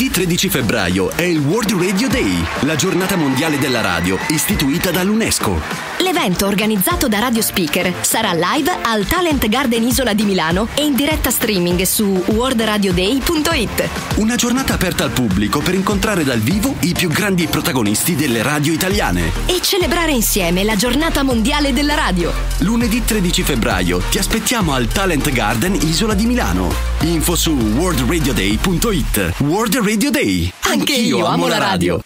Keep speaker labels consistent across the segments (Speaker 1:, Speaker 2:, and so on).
Speaker 1: Lunedì 13 febbraio è il World Radio Day, la giornata mondiale della radio, istituita dall'UNESCO.
Speaker 2: L'evento organizzato da Radio Speaker sarà live al Talent Garden Isola di Milano e in diretta streaming su worldradioday.it.
Speaker 1: Una giornata aperta al pubblico per incontrare dal vivo i più grandi protagonisti delle radio italiane.
Speaker 2: E celebrare insieme la giornata mondiale della radio.
Speaker 1: Lunedì 13 febbraio ti aspettiamo al Talent Garden Isola di Milano. Info su worldradioday.it. World Radio Day.
Speaker 2: Anche io amo la radio.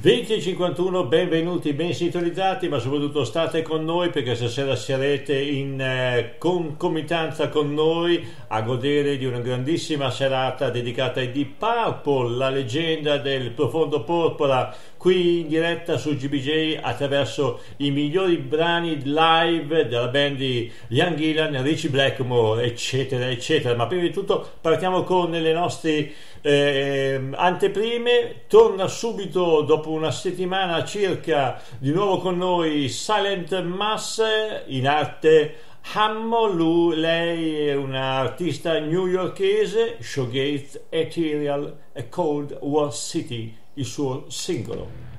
Speaker 3: 20.51, benvenuti, ben sintonizzati, ma soprattutto state con noi perché stasera sarete in eh, concomitanza con noi a godere di una grandissima serata dedicata ai Deep Purple, la leggenda del profondo porpora, qui in diretta su GBJ attraverso i migliori brani live della band di Young Gillan, Richie Blackmore, eccetera, eccetera. Ma prima di tutto partiamo con le nostre eh, anteprime. Torna subito dopo una settimana circa di nuovo con noi Silent Mass in arte Hammo, lui, lei è un'artista newyorkese, Showgate Ethereal e Cold War City, il suo singolo.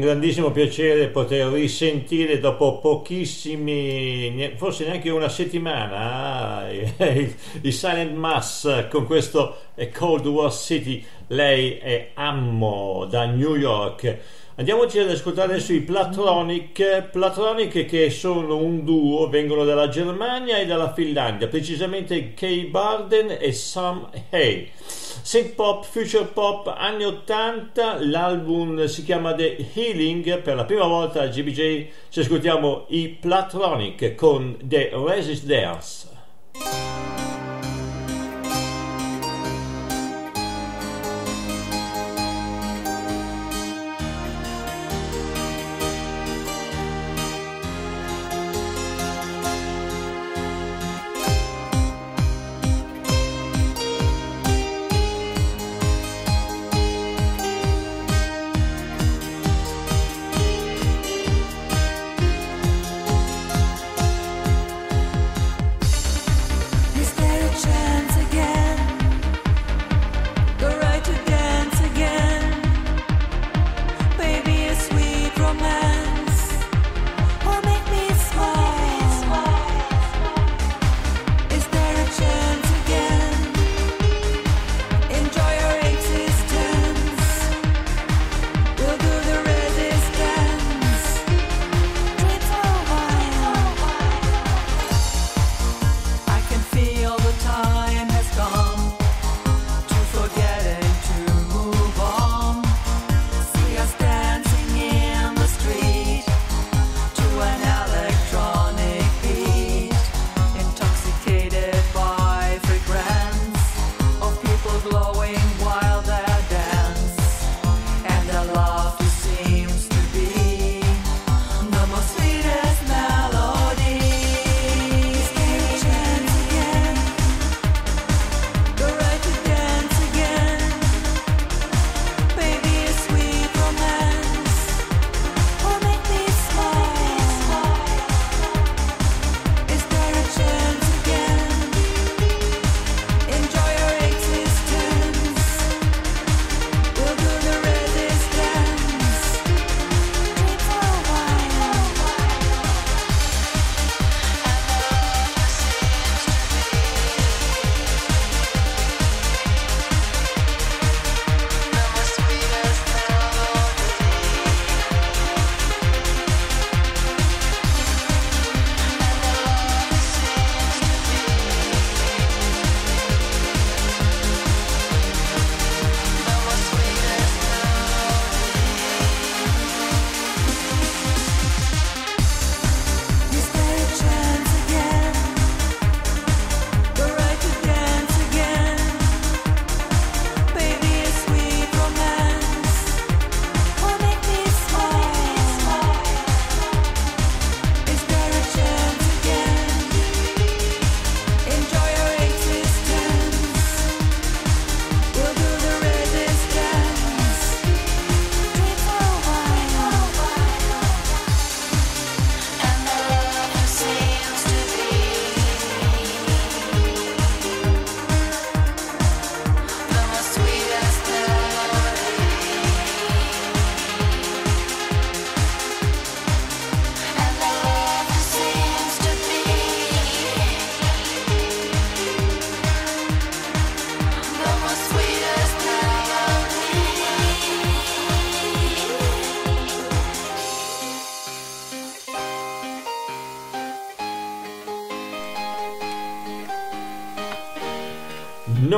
Speaker 3: Grandissimo piacere poter risentire dopo pochissimi, forse neanche una settimana, il Silent Mass con questo Cold War City. Lei è Ammo da New York. Andiamoci ad ascoltare adesso i Platronic, Platronic che sono un duo, vengono dalla Germania e dalla Finlandia, precisamente Kay Barden e Sam Hay. Synth pop, future pop, anni 80, l'album si chiama The Healing, per la prima volta al GBJ ci ascoltiamo i Platronic con The Resist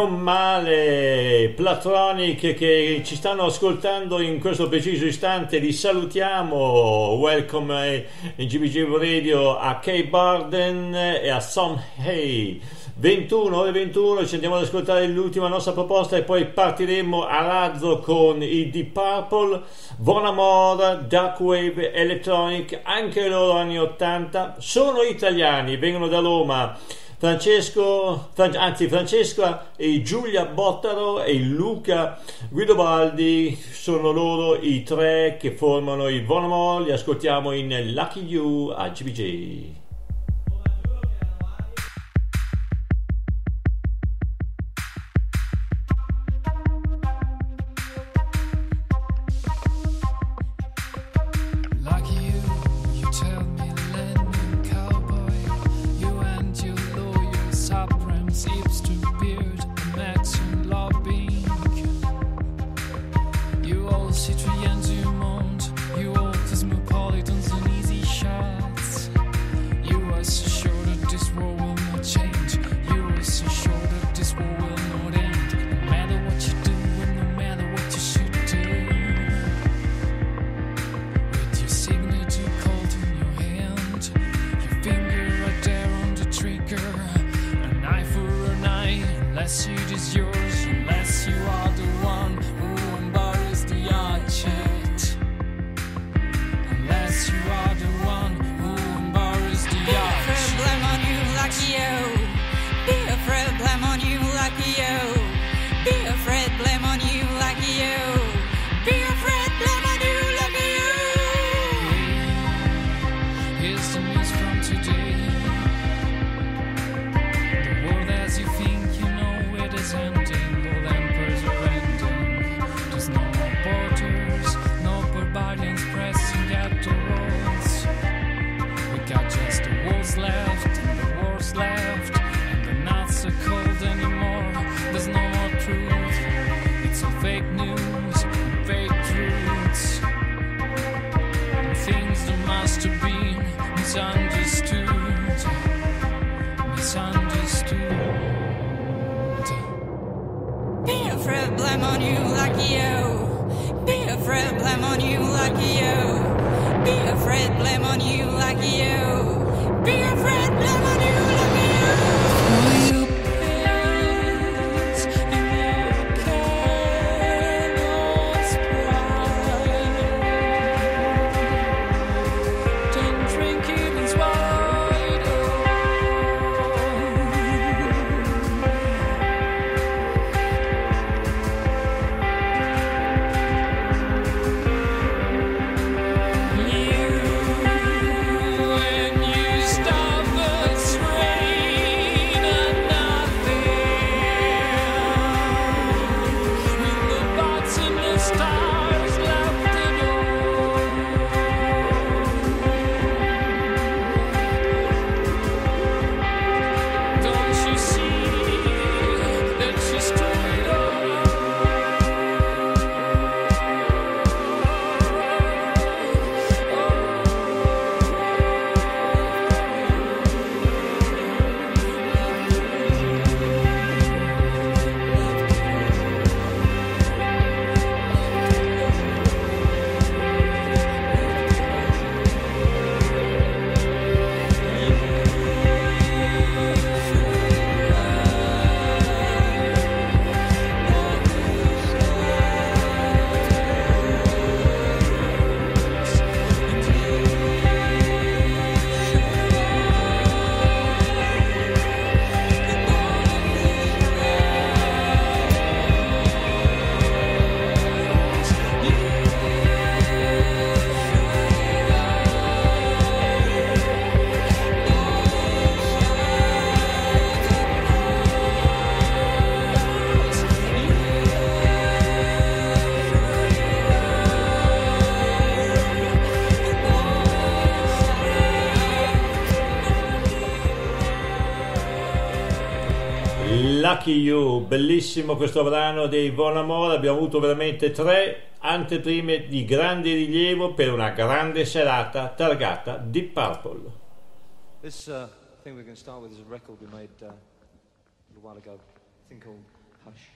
Speaker 3: non male Platronic che ci stanno ascoltando in questo preciso istante li salutiamo. Welcome in GBG Radio a Kay Barden e a Son Hay 21 ore 21 ci andiamo ad ascoltare l'ultima nostra proposta e poi partiremo a razzo con i Deep Purple. Von Amor, Darkwave Electronic anche loro anni 80 sono italiani vengono da Roma Francesco, anzi Francesca e Giulia Bottaro e Luca Guidobaldi sono loro i tre che formano i Vonomol, li ascoltiamo in Lucky You a GBJ. Lucky You, bellissimo questo brano dei Von Amore, abbiamo avuto veramente tre anteprime di grande rilievo per una grande serata targata Deep Purple.
Speaker 4: This uh, thing we're going start with is a record we made uh, a little while ago, a thing called Hush.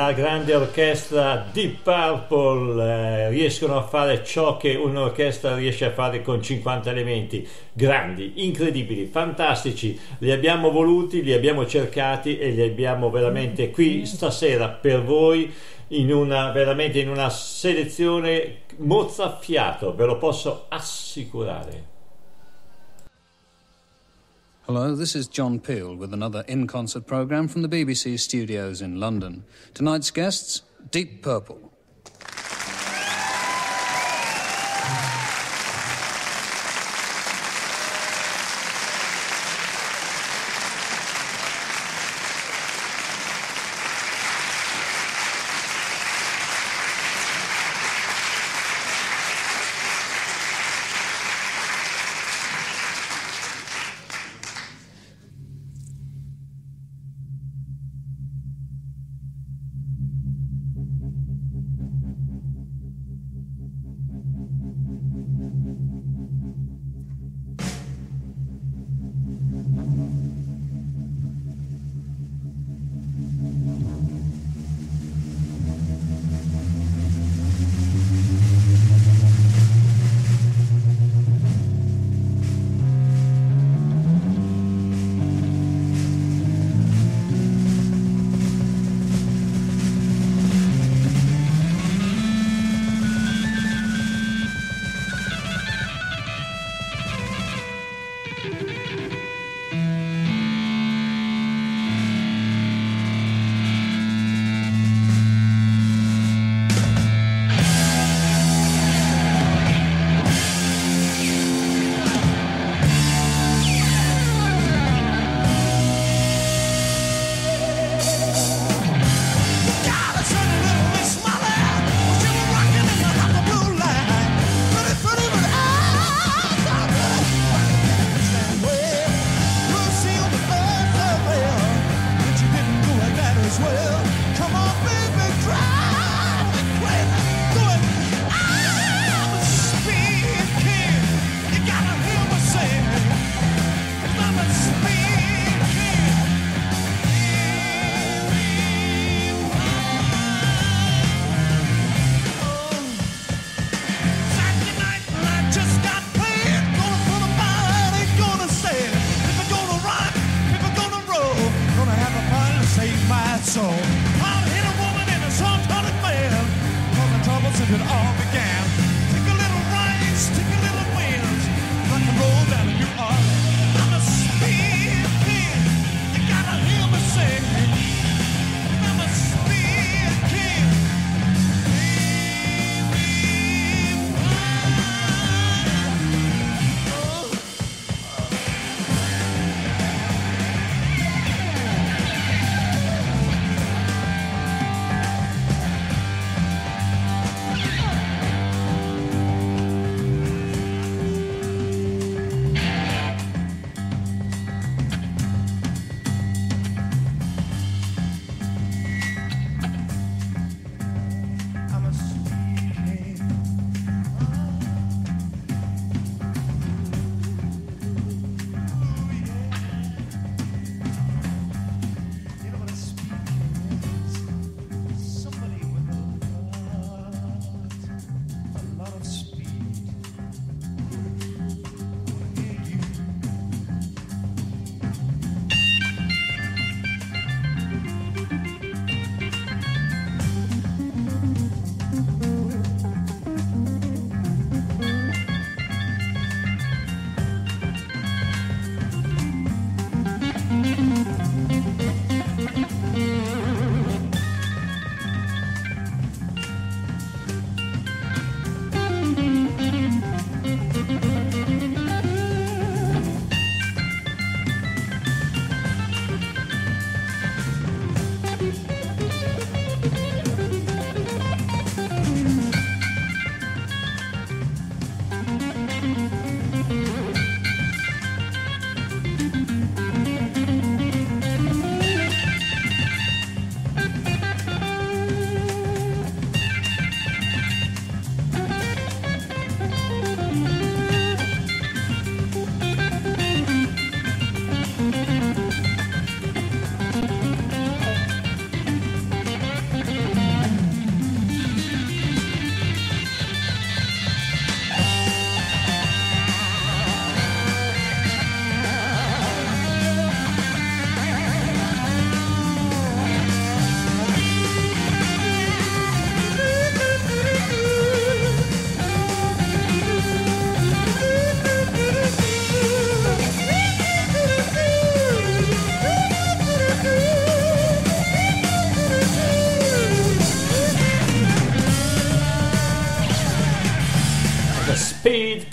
Speaker 3: La grande orchestra Deep Purple eh, riescono a fare ciò che un'orchestra riesce a fare con 50 elementi grandi, incredibili, fantastici. Li abbiamo voluti, li abbiamo cercati e li abbiamo veramente qui stasera per voi in una, veramente in una selezione mozzafiato, ve lo posso assicurare.
Speaker 4: Hello, this is John Peel with another in concert program from the BBC studios in London. Tonight's guests Deep Purple.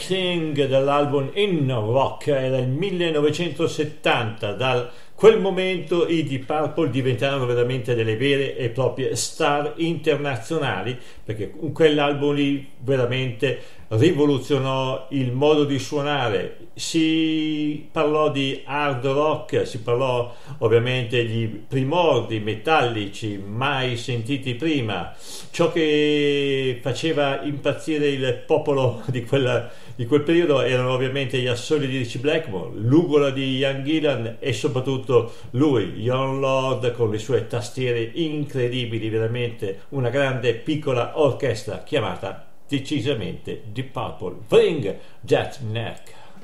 Speaker 3: King dall'album In Rock era il 1970 dal quel momento i Deep Purple diventarono veramente delle vere e proprie star internazionali perché quell'album lì veramente rivoluzionò il modo di suonare si parlò di hard rock si parlò ovviamente di primordi metallici mai sentiti prima ciò che faceva impazzire il popolo di quella di quel periodo erano ovviamente gli assoli di Richie Blackmore, l'ugola di Ian Gillan e soprattutto lui, John Lord, con le sue tastiere incredibili, veramente una grande piccola orchestra chiamata decisamente Deep Purple. Bring that neck.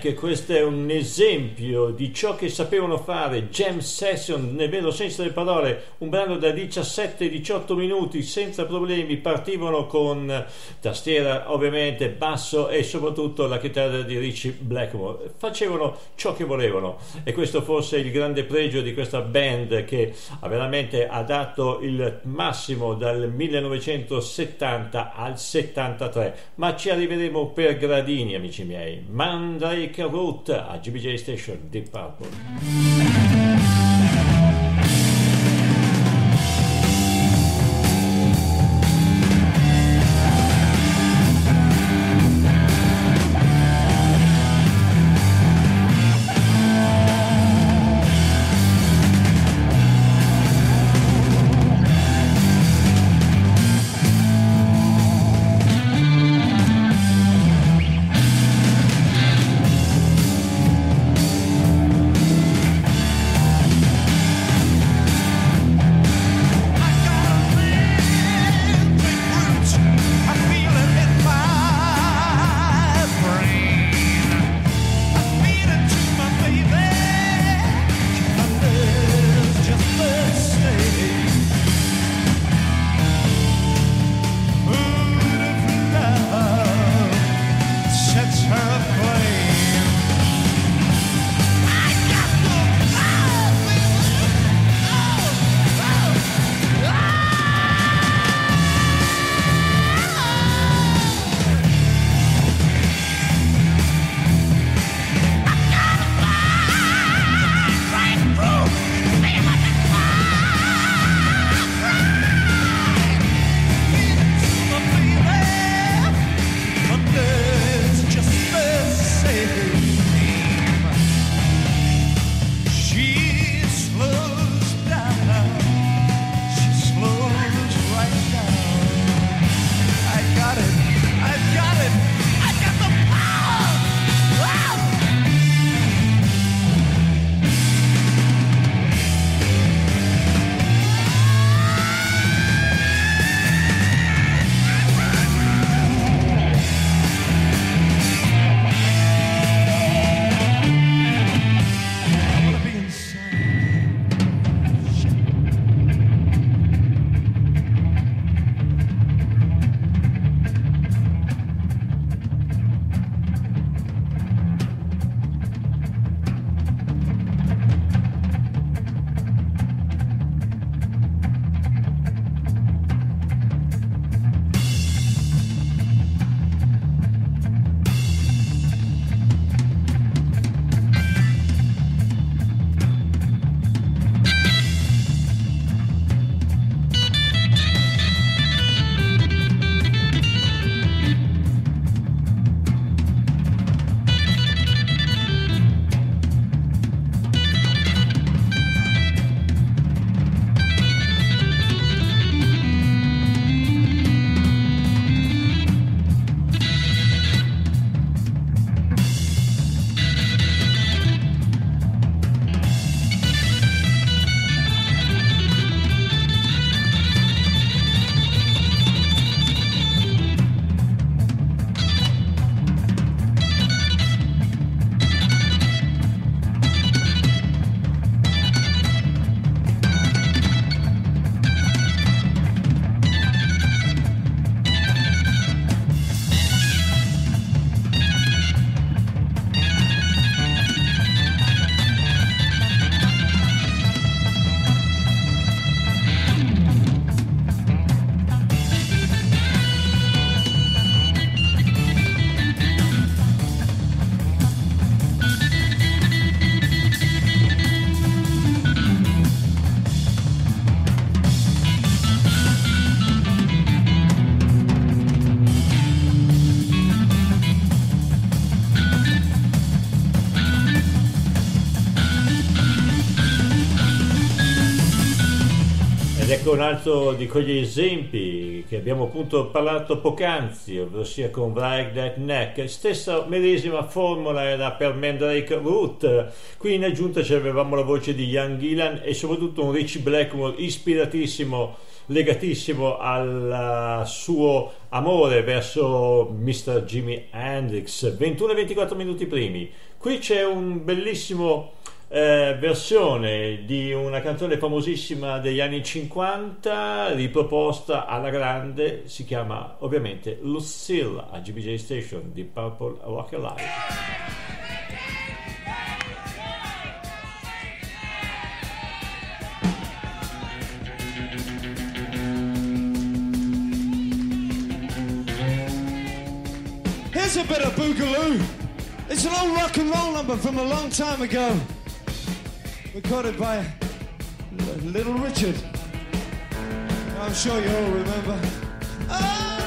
Speaker 3: Neck, questo è un esempio di ciò che sapevano fare Jam Session nel vero senso delle parole, un brano da 17-18 minuti senza problemi, partivano con tastiera ovviamente, basso e soprattutto la chitarra di Richie Blackmore, facevano ciò che volevano e questo forse è il grande pregio di questa band che veramente ha dato il massimo dal 1970 al 73, ma ci arriveremo per gradini amici miei. Mandrake Route a GBJ Station Deep Purple. Ecco un altro di quegli esempi che abbiamo appunto parlato poc'anzi, ovvero sia con Break That Neck. Stessa medesima formula era per Mandrake Root. Qui in aggiunta avevamo la voce di Ian Gillan e soprattutto un Richie Blackmore ispiratissimo, legatissimo al suo amore verso Mr. Jimi Hendrix. 21 e 24 minuti primi. Qui c'è un bellissimo eh, versione di una canzone famosissima degli anni 50 riproposta alla grande si chiama ovviamente Lucille a GBJ Station di Purple Rock Alive
Speaker 4: Here's a bit of Boogaloo. It's an old rock and roll number from a long time ago. Recorded by Little Richard. I'm sure you all remember. Oh!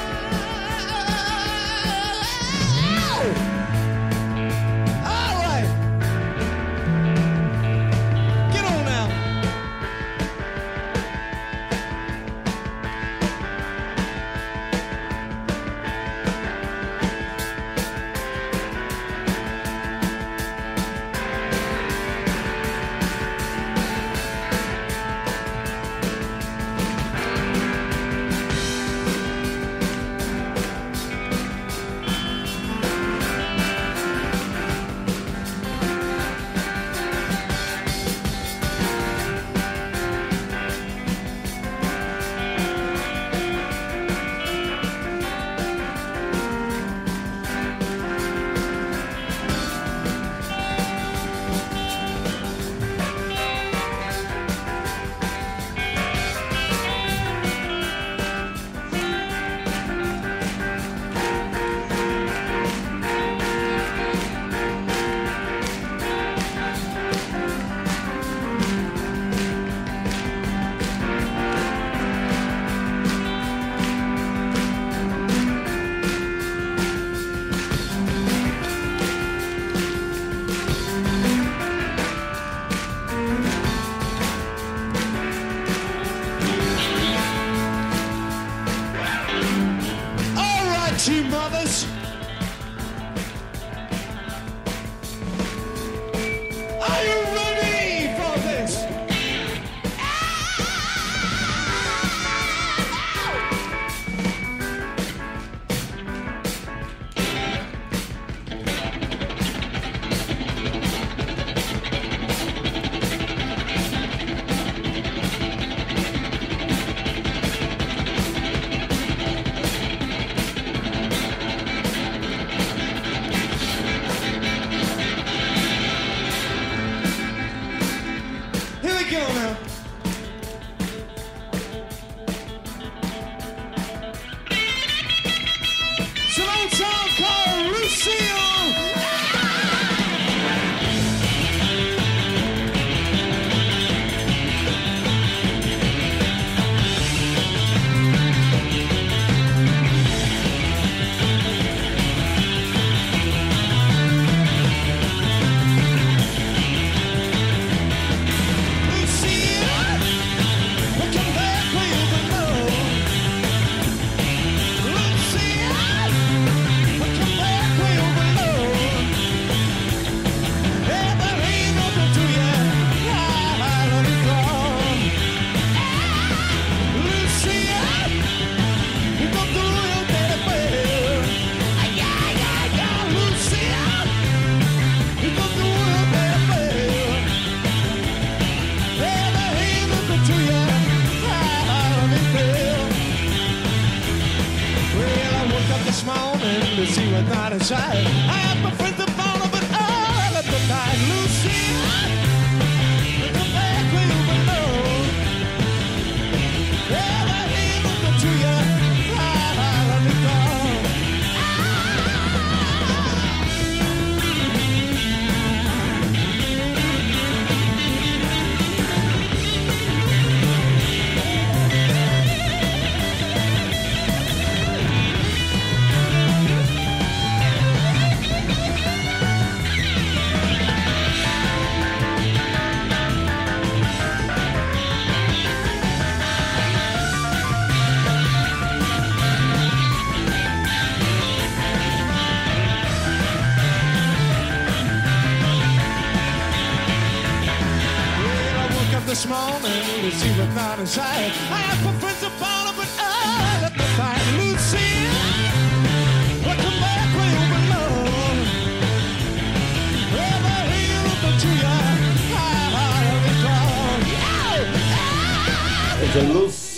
Speaker 3: What's not inside. I asked my friends about it, but I let me find Lucille. Welcome back where you belong. Ever hear of the tree?
Speaker 4: The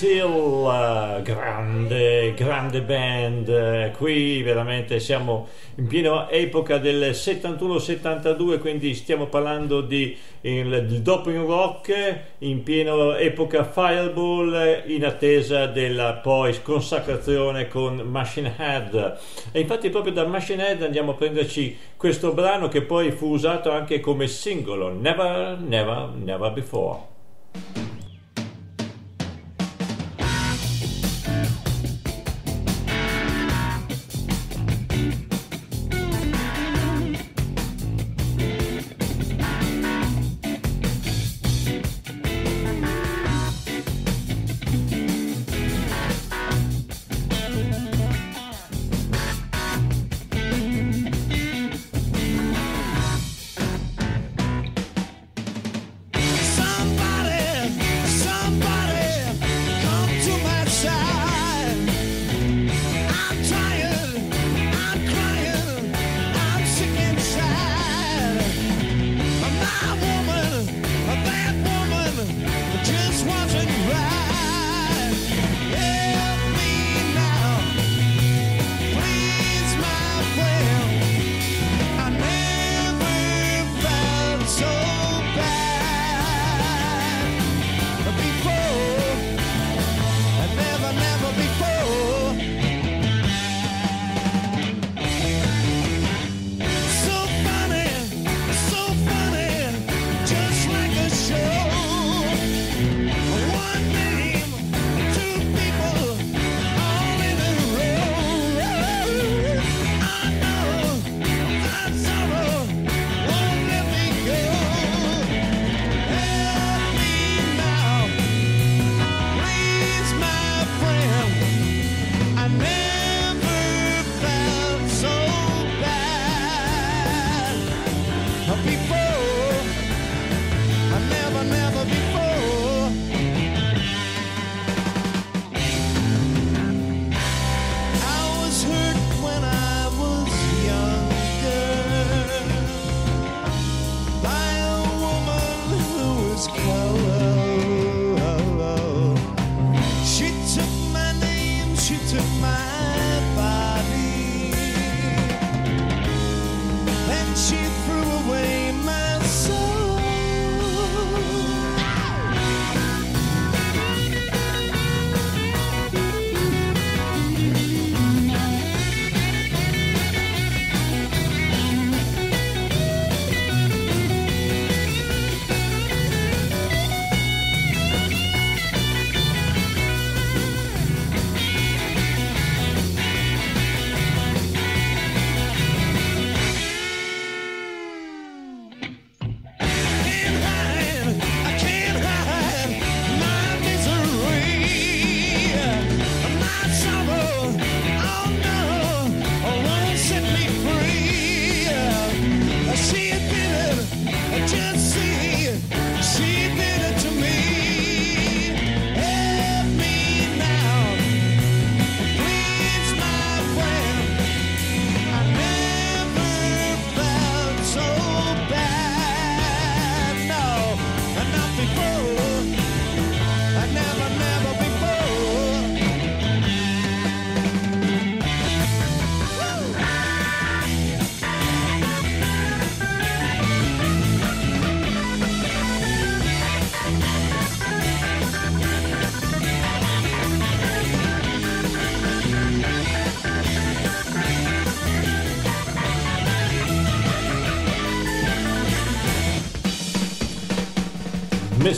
Speaker 4: Lucille, grande, grande band, qui veramente siamo in piena epoca del 71-72, quindi stiamo parlando di il, il doping rock, in piena epoca fireball, in attesa della poi consacrazione con Machine Head. E infatti proprio da Machine Head andiamo a prenderci questo brano che poi fu usato anche come singolo, Never, Never, Never Before.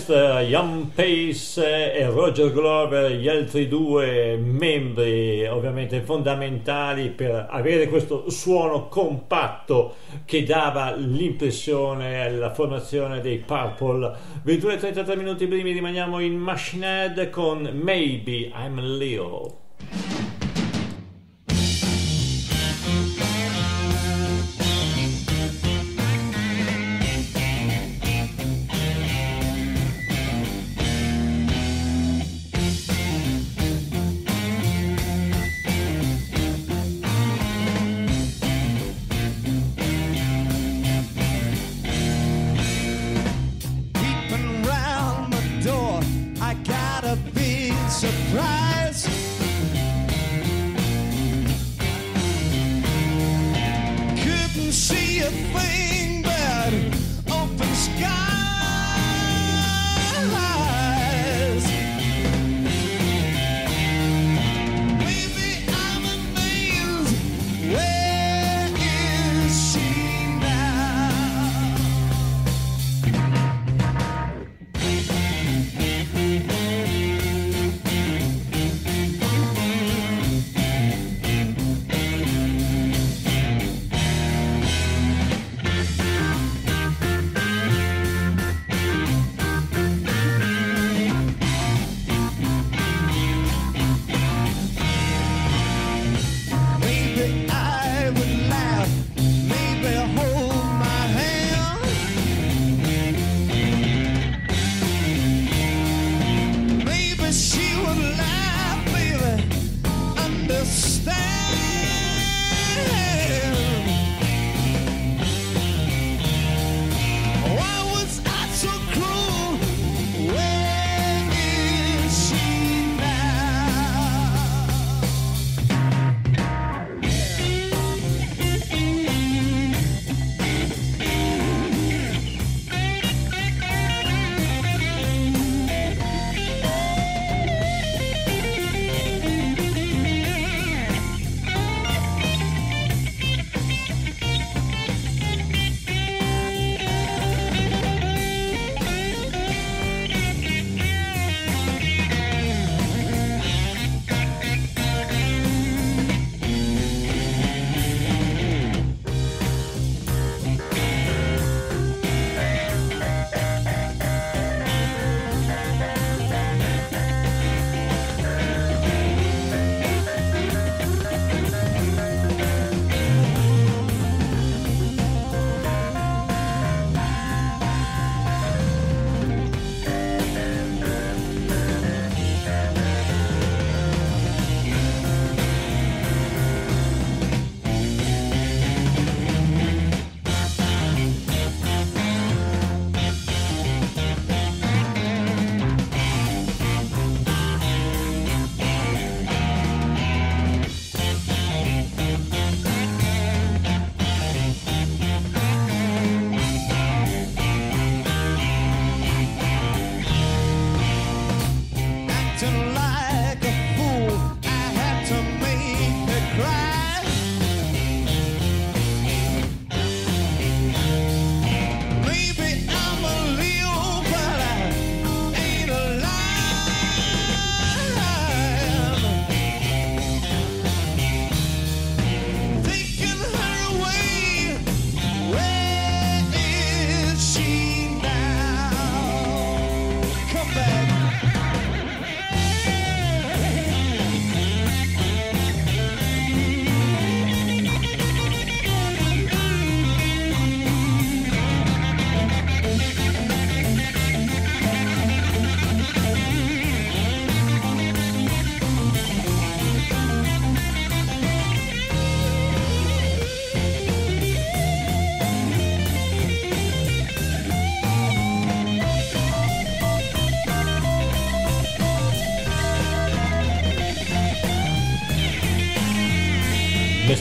Speaker 4: Mr. Ian Pace e Roger Glover, gli altri due membri ovviamente fondamentali per avere questo suono compatto che dava l'impressione alla formazione dei Purple. 21 e 33 minuti primi rimaniamo in Machine Head con Maybe I'm Leo.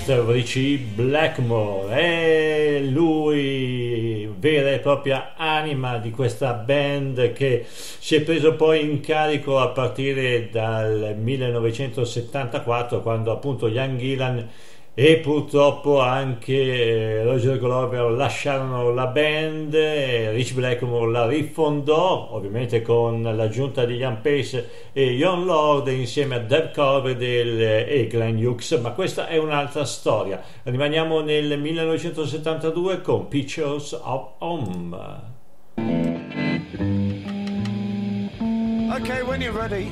Speaker 3: Mr. Richie Blackmore è lui vera e propria anima di questa band che si è preso poi in carico a partire dal 1974 quando appunto Ian Gillan e purtroppo anche eh, Roger Glover lasciarono la band e Rich Blackmore la rifondò ovviamente con l'aggiunta di Ian Pace e John Lord insieme a Deb Coverdale e Glenn Hughes. Ma questa è un'altra storia. Rimaniamo nel 1972 con Pictures of Home.
Speaker 5: Okay, when you're ready.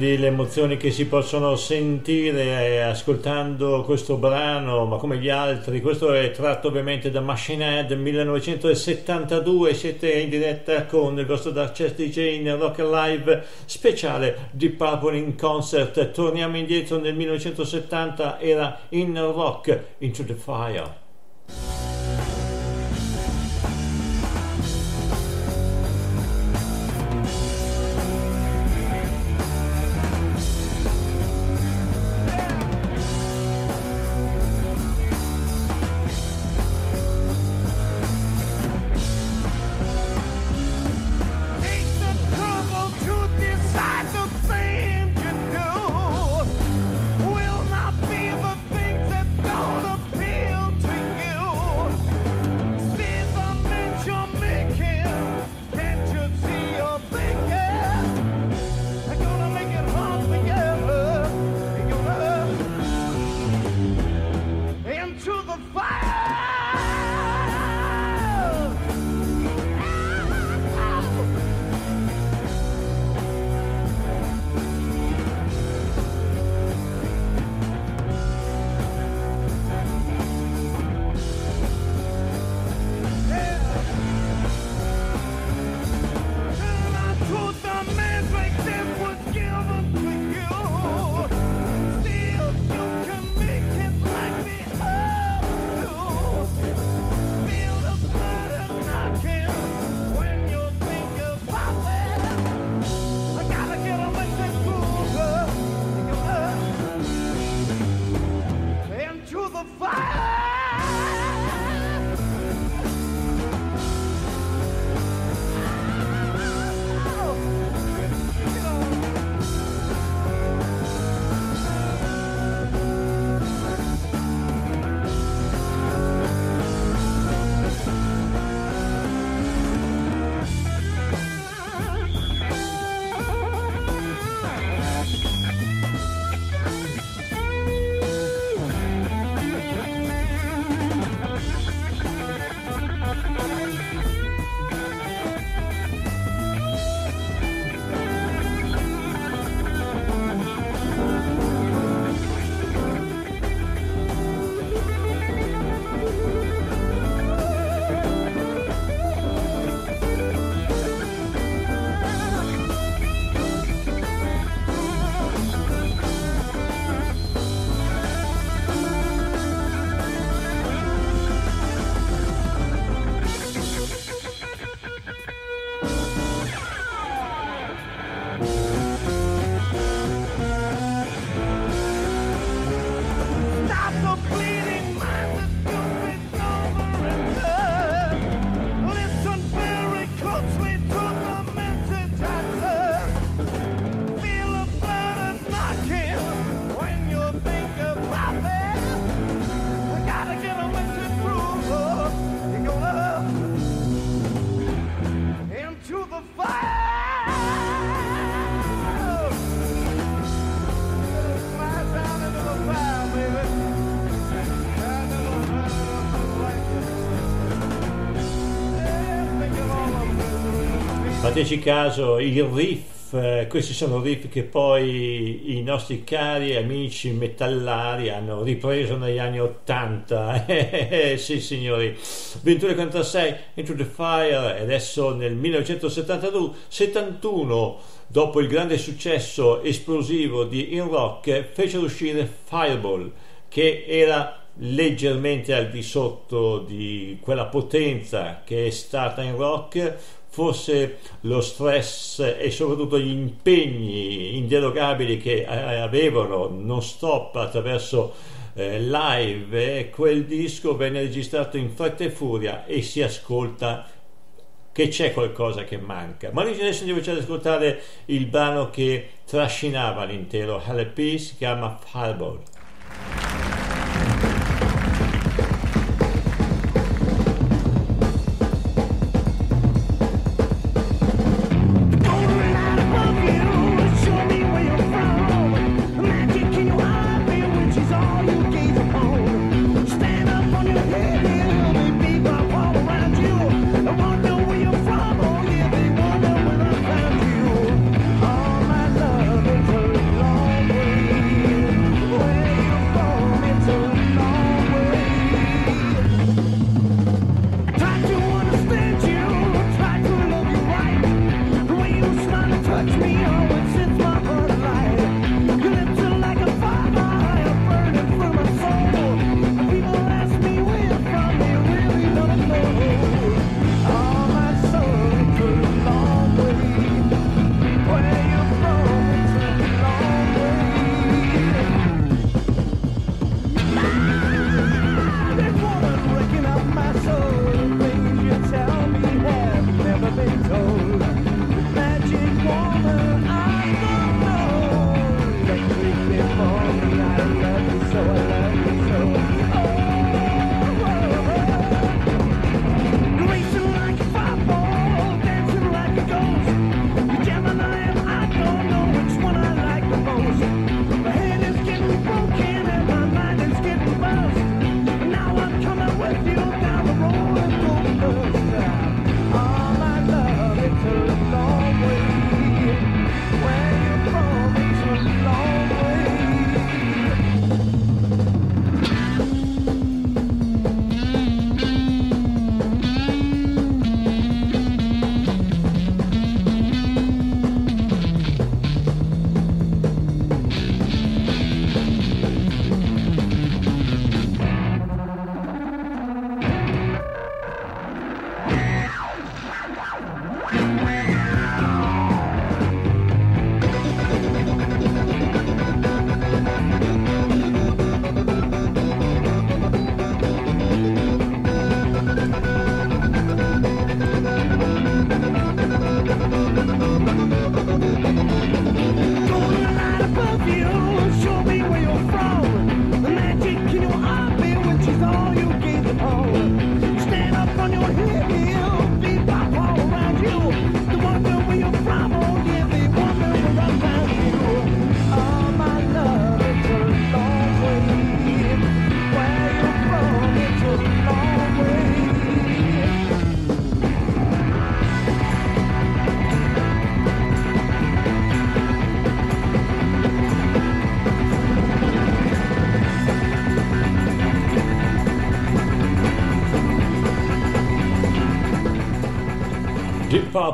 Speaker 4: Grandi le emozioni che si possono sentire eh, ascoltando questo brano, ma come gli altri, questo è tratto ovviamente da Machine Head 1972, siete in diretta con il vostro Dark Chest DJ in Rock Live speciale di Purple in Concert, torniamo indietro nel 1970, era in Rock Into the Fire. Fateci caso, il riff, eh, questi sono riff che poi i nostri cari amici metallari hanno ripreso negli anni 80. sì, signori. 21.46 Into the Fire adesso nel 1972, 71, dopo il grande successo esplosivo di In Rock, fecero uscire Fireball, che era leggermente al di sotto di quella potenza che è stata in rock forse lo stress e soprattutto gli impegni inderogabili che eh, avevano non stop attraverso eh, live eh, quel disco venne registrato in fretta e furia e si ascolta che c'è qualcosa che manca. Ma noi adesso andiamo ad ascoltare il brano che trascinava l'intero LP si chiama Fireball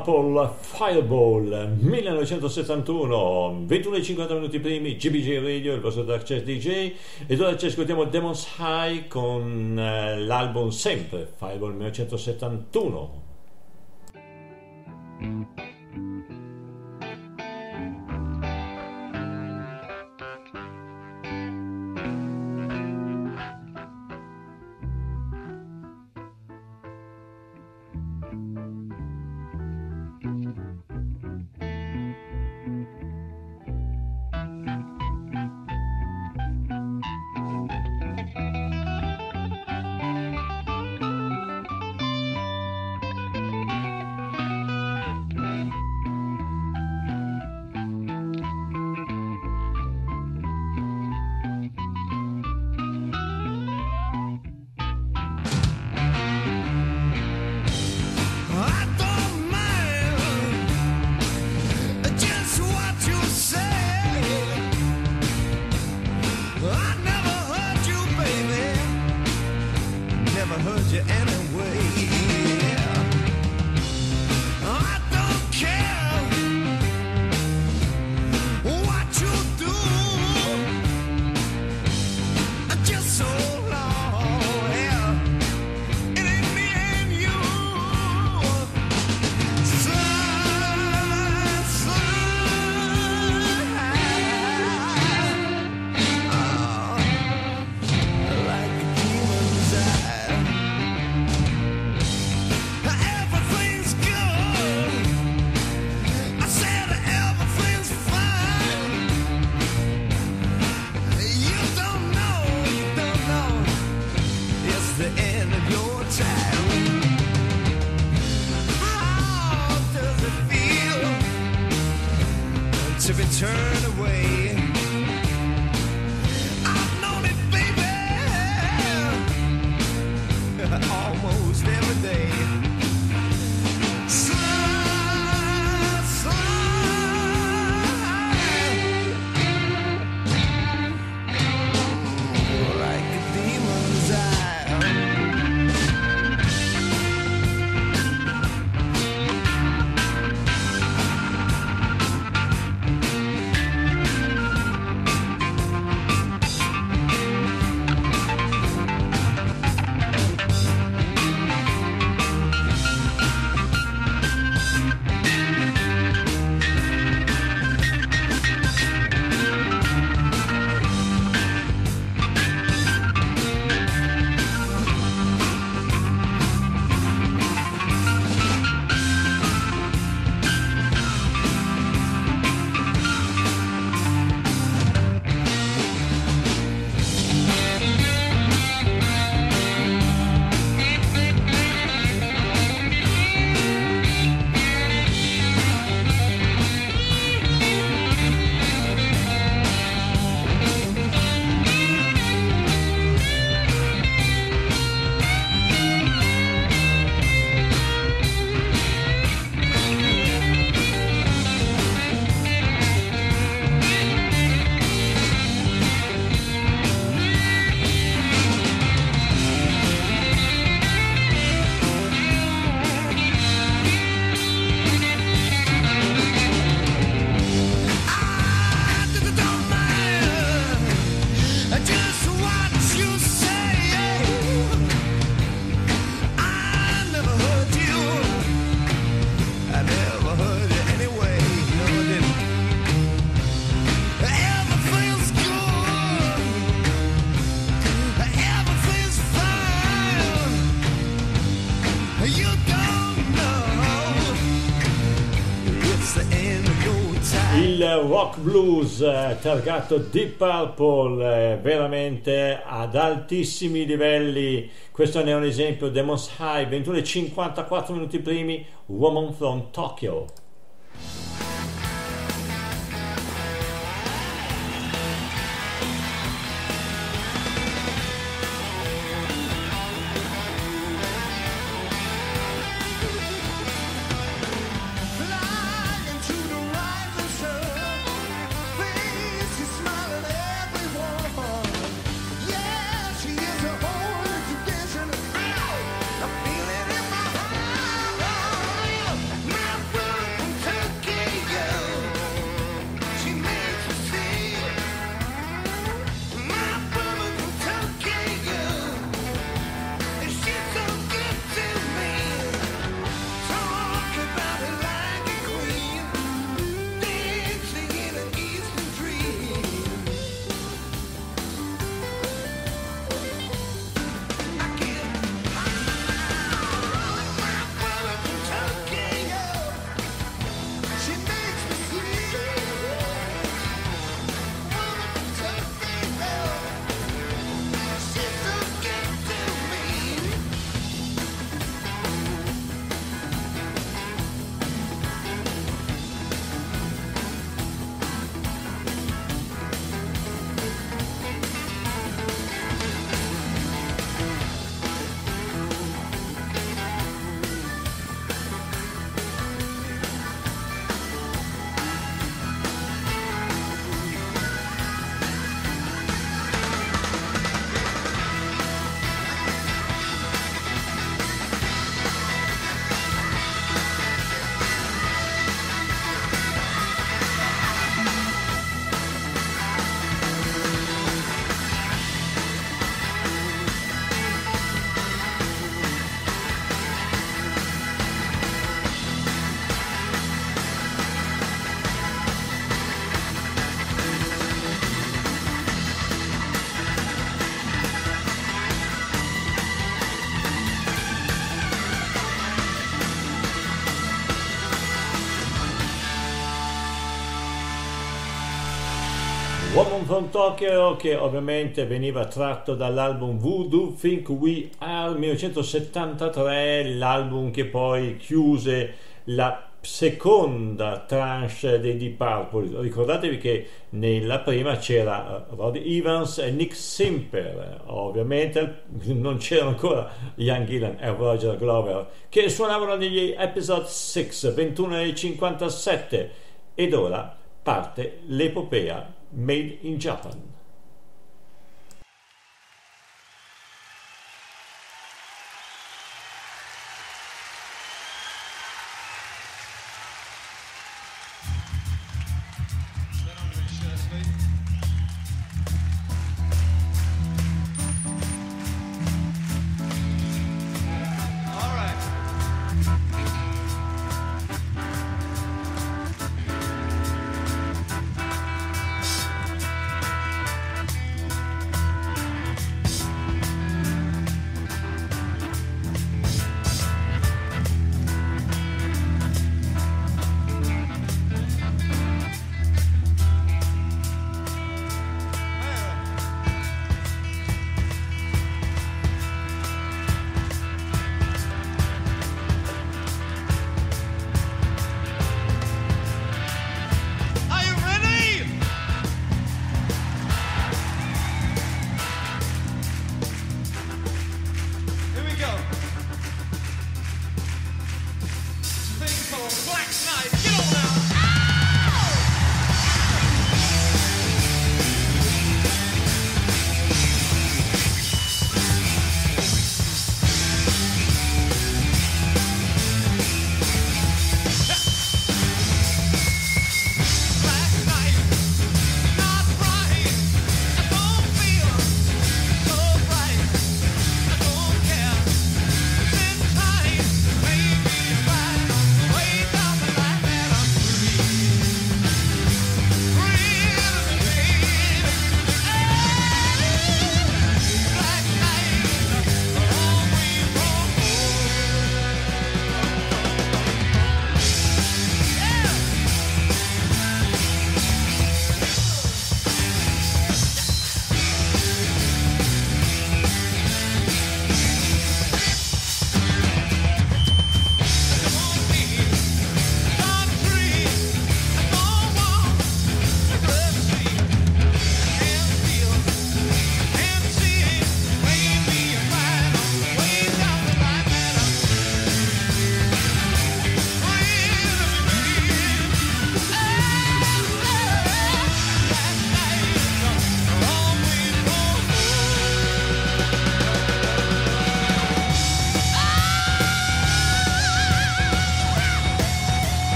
Speaker 4: Purple Fireball 1971 21 e 50 minuti primi GBJ Radio il vostro Dark Chess DJ ed ora ci ascoltiamo Demon's High con eh, l'album sempre Fireball 1971 blues eh, targato Deep Purple eh, veramente ad altissimi livelli. Questo ne è un esempio Demons High 21 e 54 minuti primi Woman from Tokyo Tokyo che ovviamente veniva tratto dall'album Voodoo Think We Are 1973, l'album che poi chiuse la seconda tranche dei Deep Purple. Ricordatevi che nella prima c'era eh, Rod Evans e Nick Simper, ovviamente non c'erano ancora Ian Gillan e Roger Glover che suonavano negli episode 6, 21 e 57 ed ora parte l'epopea made in Japan.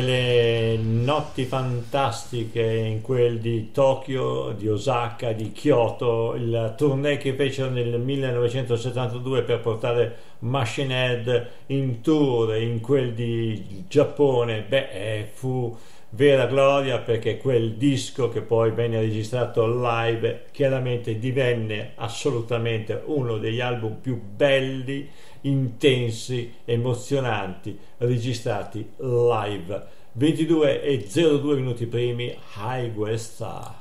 Speaker 3: Delle notti fantastiche in quel di Tokyo, di Osaka, di Kyoto, il tournée che fecero nel 1972 per portare Machine Head in tour in quel di Giappone, beh, eh, fu vera gloria perché quel disco che poi venne registrato live chiaramente divenne assolutamente uno degli album più belli intensi, emozionanti, registrati live. 22 e 02 minuti primi, High West Star.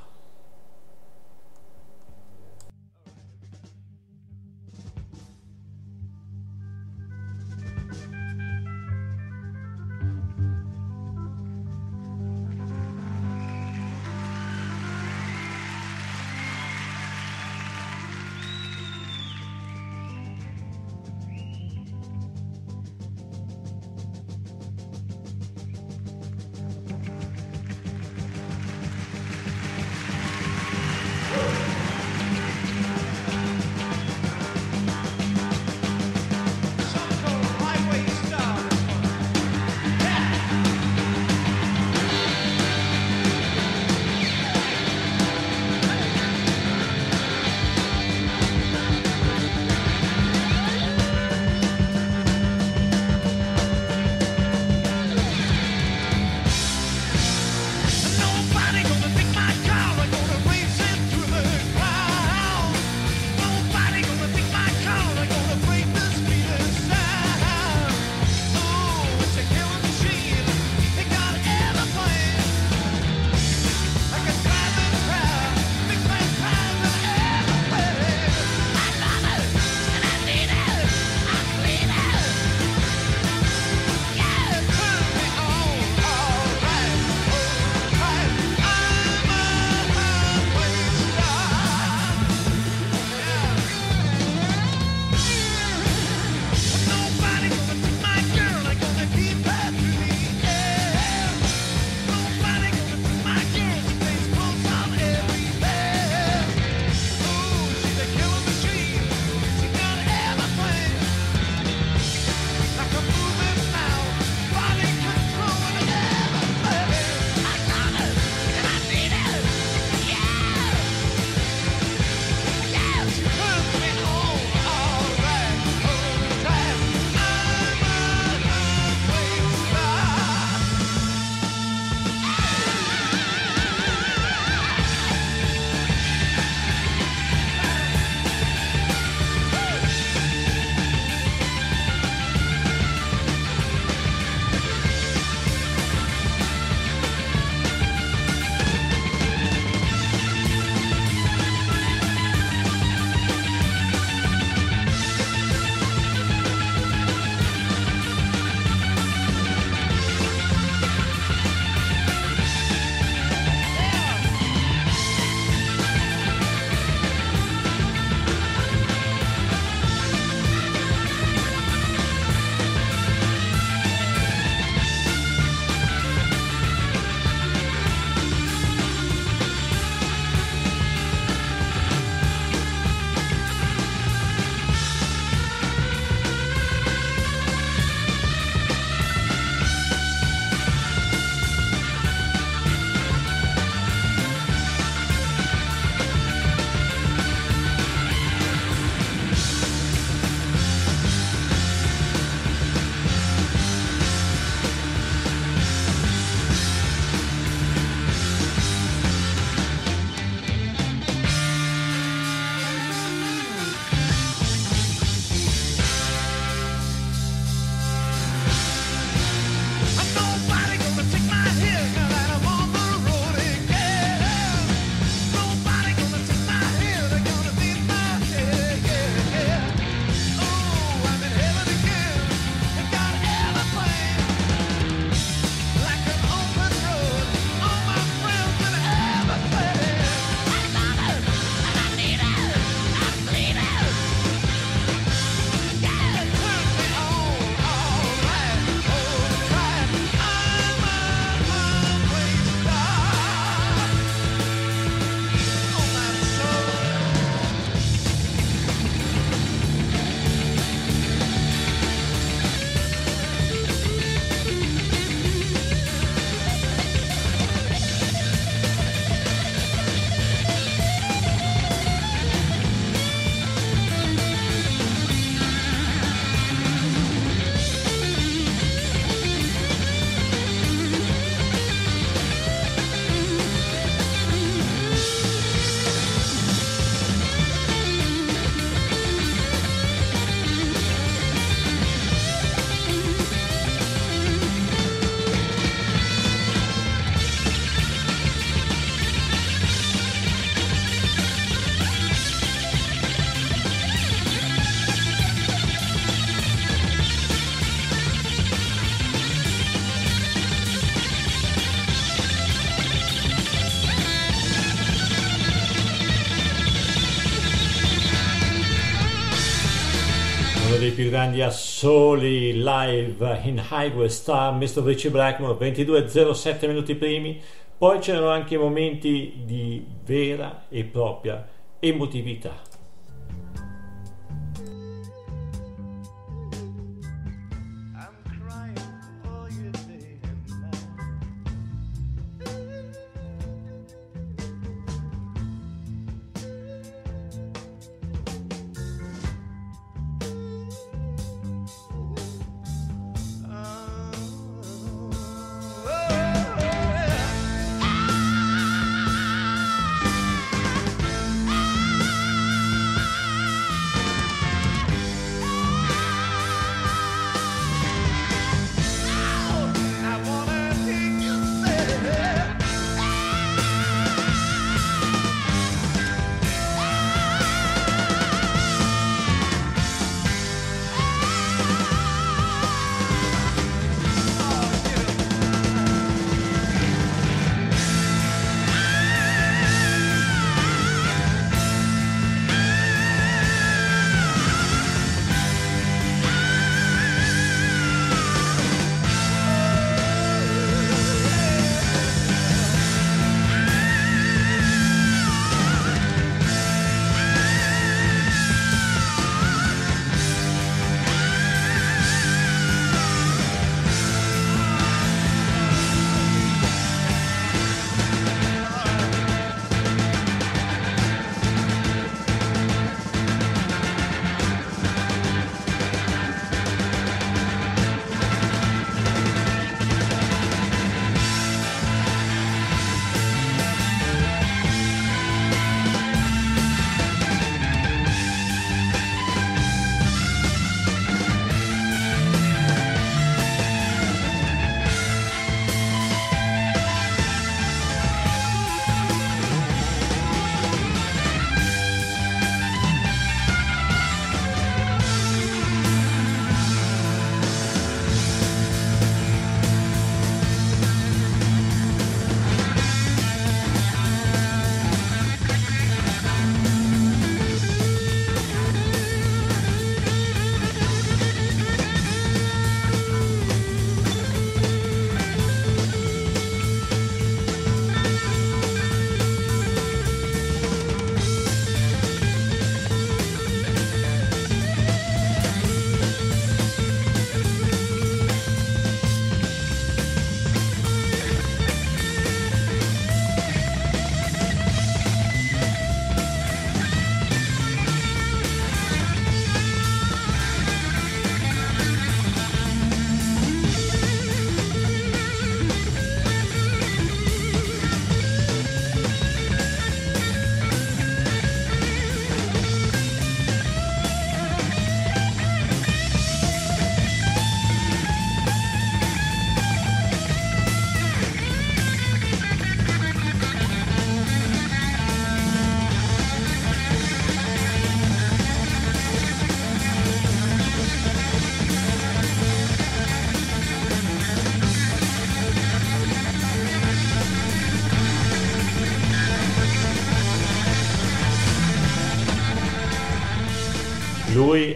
Speaker 3: Grandi assoli live in Highway Star, Mr. Richie Blackmore, 22.07 minuti primi. Poi c'erano anche momenti di vera e propria emotività.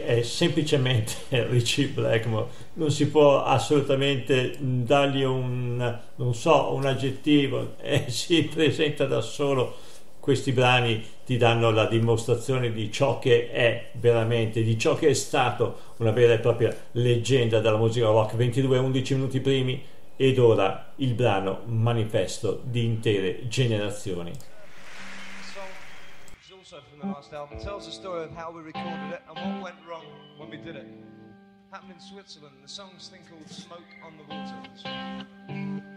Speaker 3: È semplicemente Richie Blackmore, non si può assolutamente dargli un, non so, un aggettivo, eh, si presenta da solo. Questi brani ti danno la dimostrazione di ciò che è veramente, di ciò che è stato una vera e propria leggenda della musica rock. 22-11 minuti primi ed ora il brano manifesto di intere generazioni.
Speaker 6: the last album, tells the story of how we recorded it what went wrong when we did it. Happened in Switzerland. The song's thing called Smoke on the Water.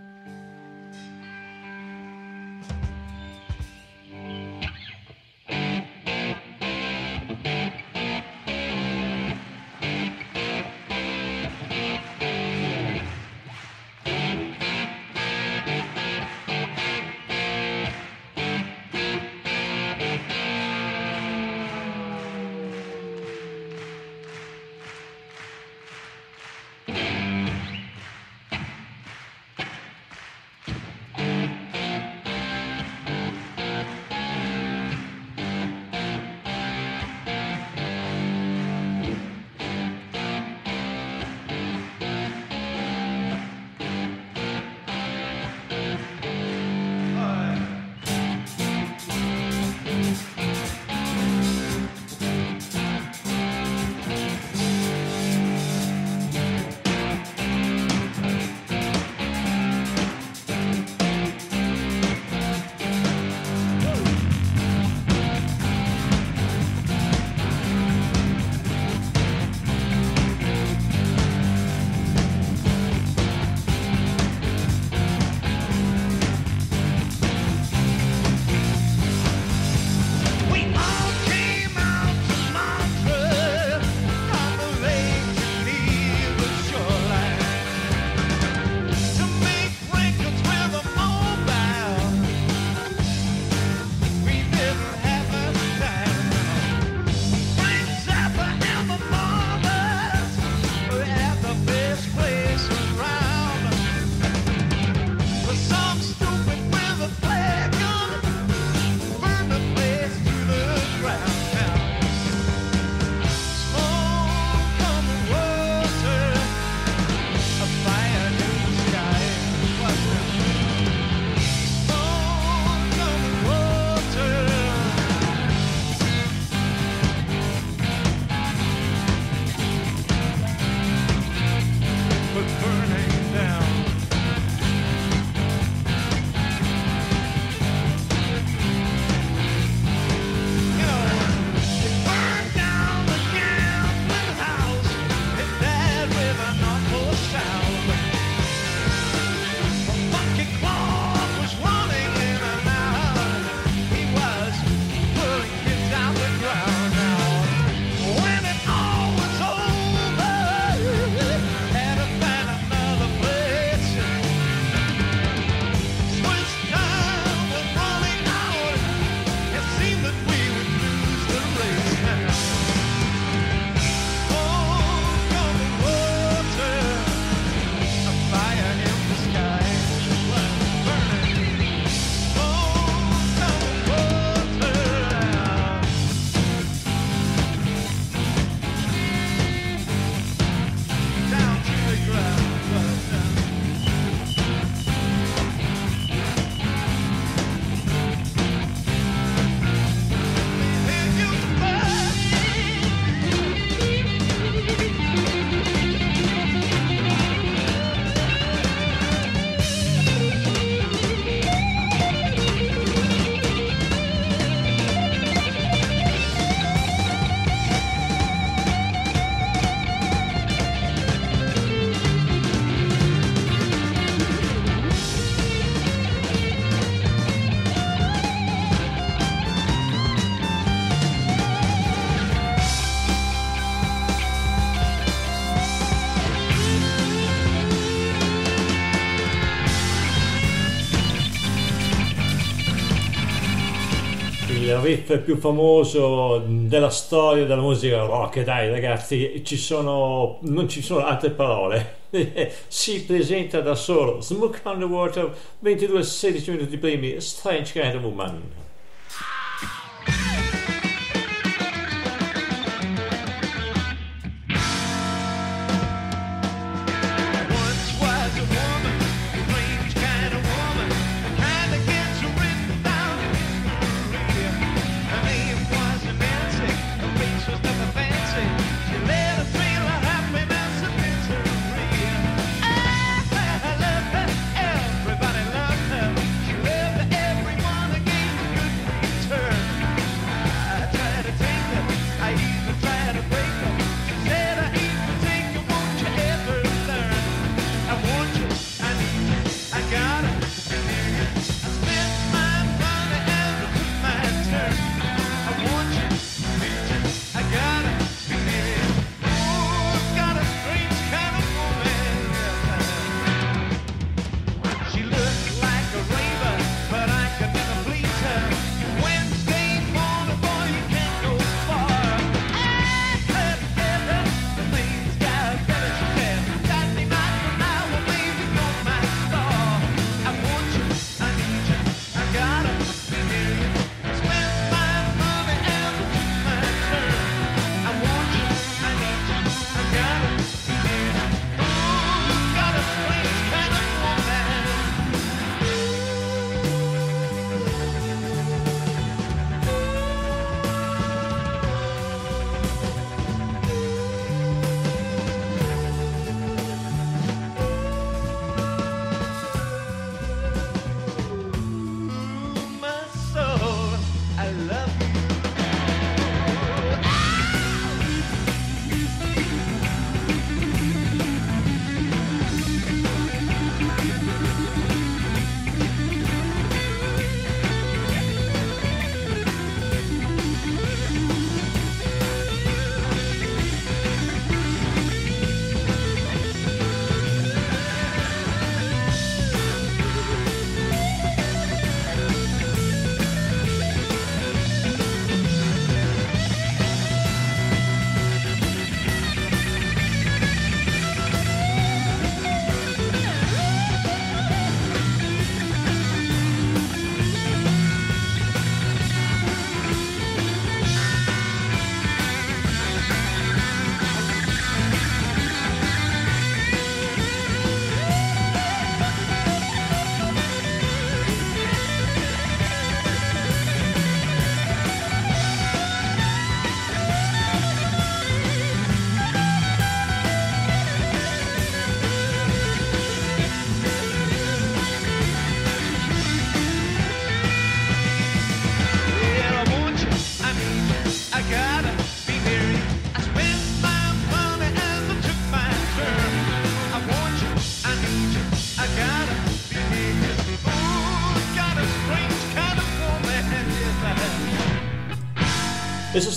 Speaker 3: il riff più famoso della storia della musica rock. Dai ragazzi, ci sono, non ci sono altre parole. si presenta da solo Smoke Underwater 22-16 minuti primi
Speaker 4: Strange Kind of Woman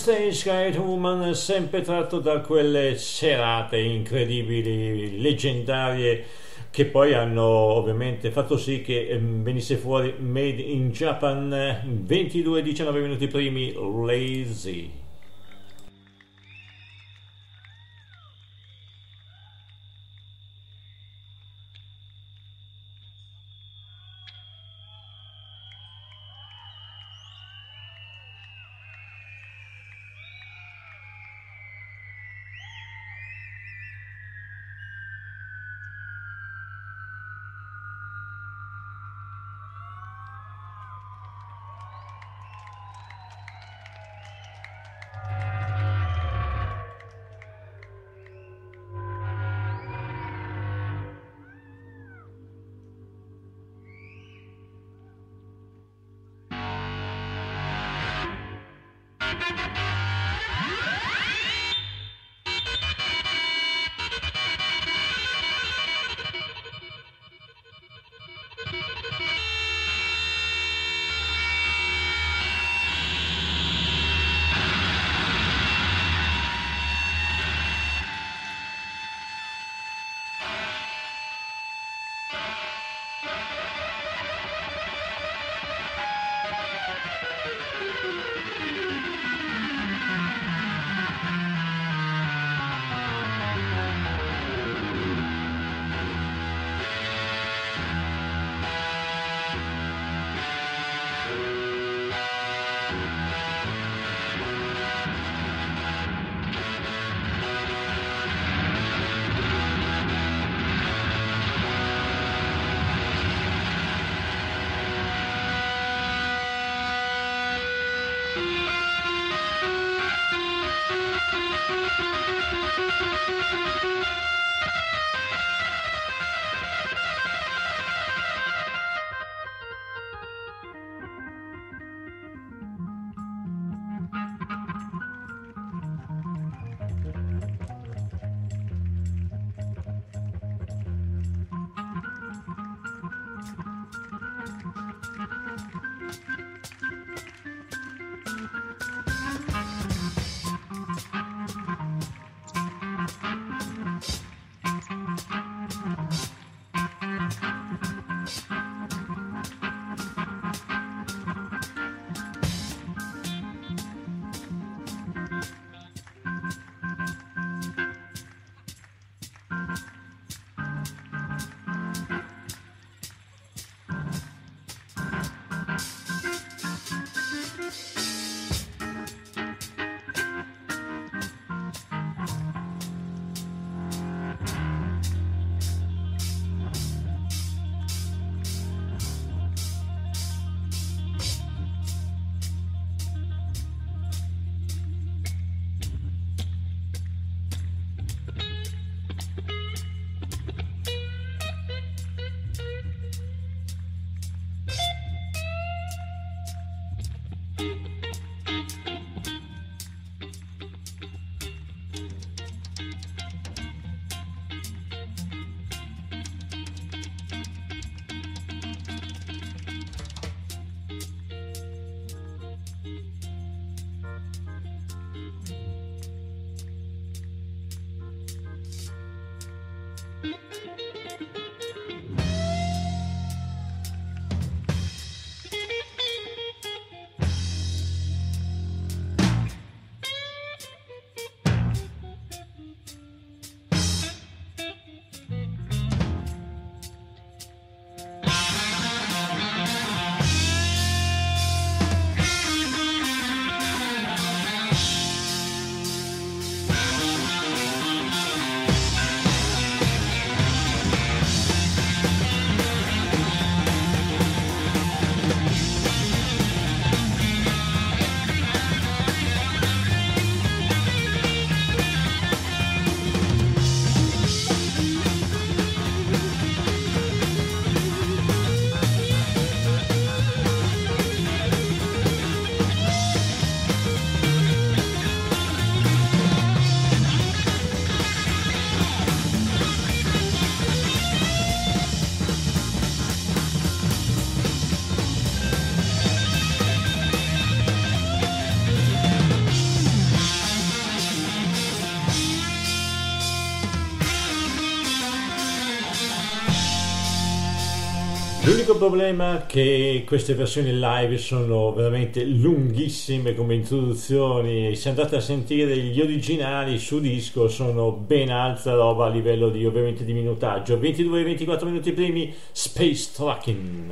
Speaker 3: Stage Sky Truman è sempre tratto da quelle serate incredibili, leggendarie, che poi hanno ovviamente fatto sì che ehm, venisse fuori Made in Japan 22-19 minuti primi, Lazy. L'unico problema è che queste versioni live sono veramente lunghissime come introduzioni. Se andate a sentire gli originali su disco sono ben alta roba a livello di ovviamente di minutaggio. 22-24 minuti primi, Space Trucking.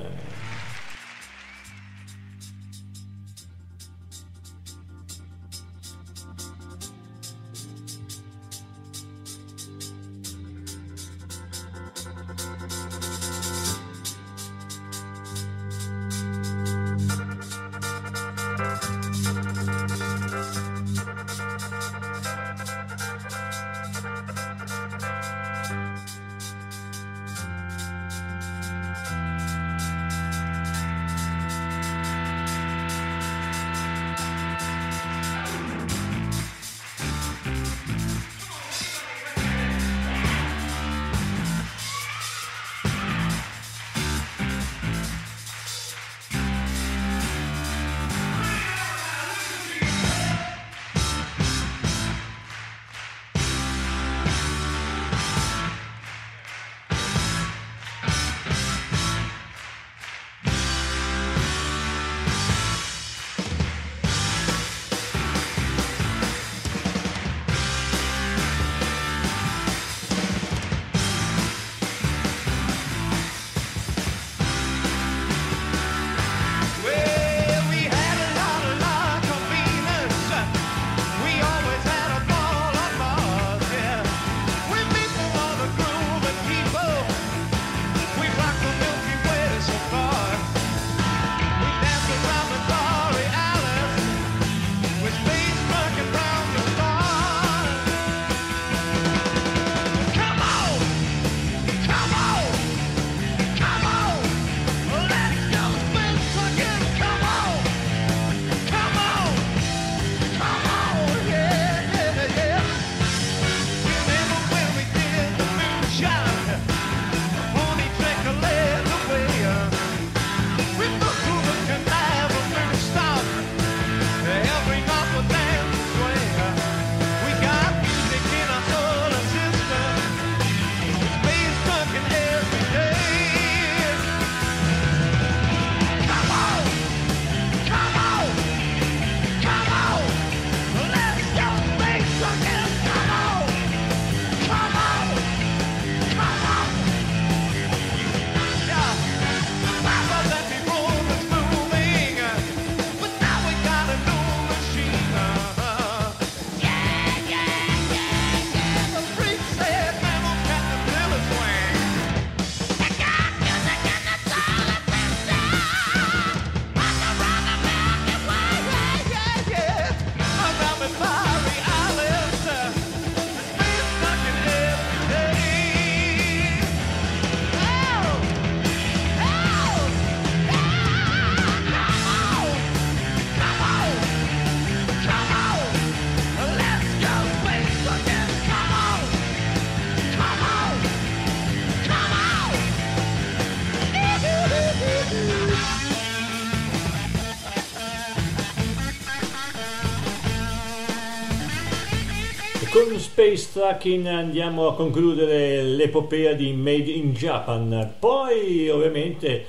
Speaker 4: Space Tracking andiamo a concludere l'epopea di Made in Japan. Poi ovviamente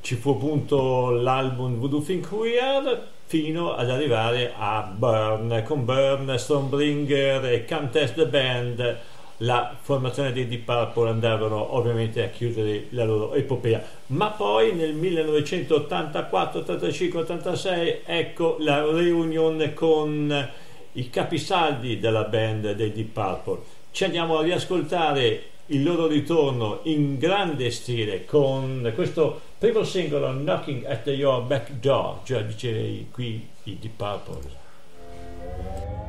Speaker 4: ci fu appunto l'album Voodoo Think We Are fino ad arrivare a Burn con Burn, Stormbringer e Contest the Band la formazione dei Deep Purple andarono ovviamente a chiudere la loro epopea ma poi nel 1984 85 86 ecco la reunion con i capisaldi della band dei Deep Purple. Ci andiamo a riascoltare il loro ritorno in grande stile con questo primo singolo Knocking at Your Back Door, cioè dicevi qui i Deep Purple.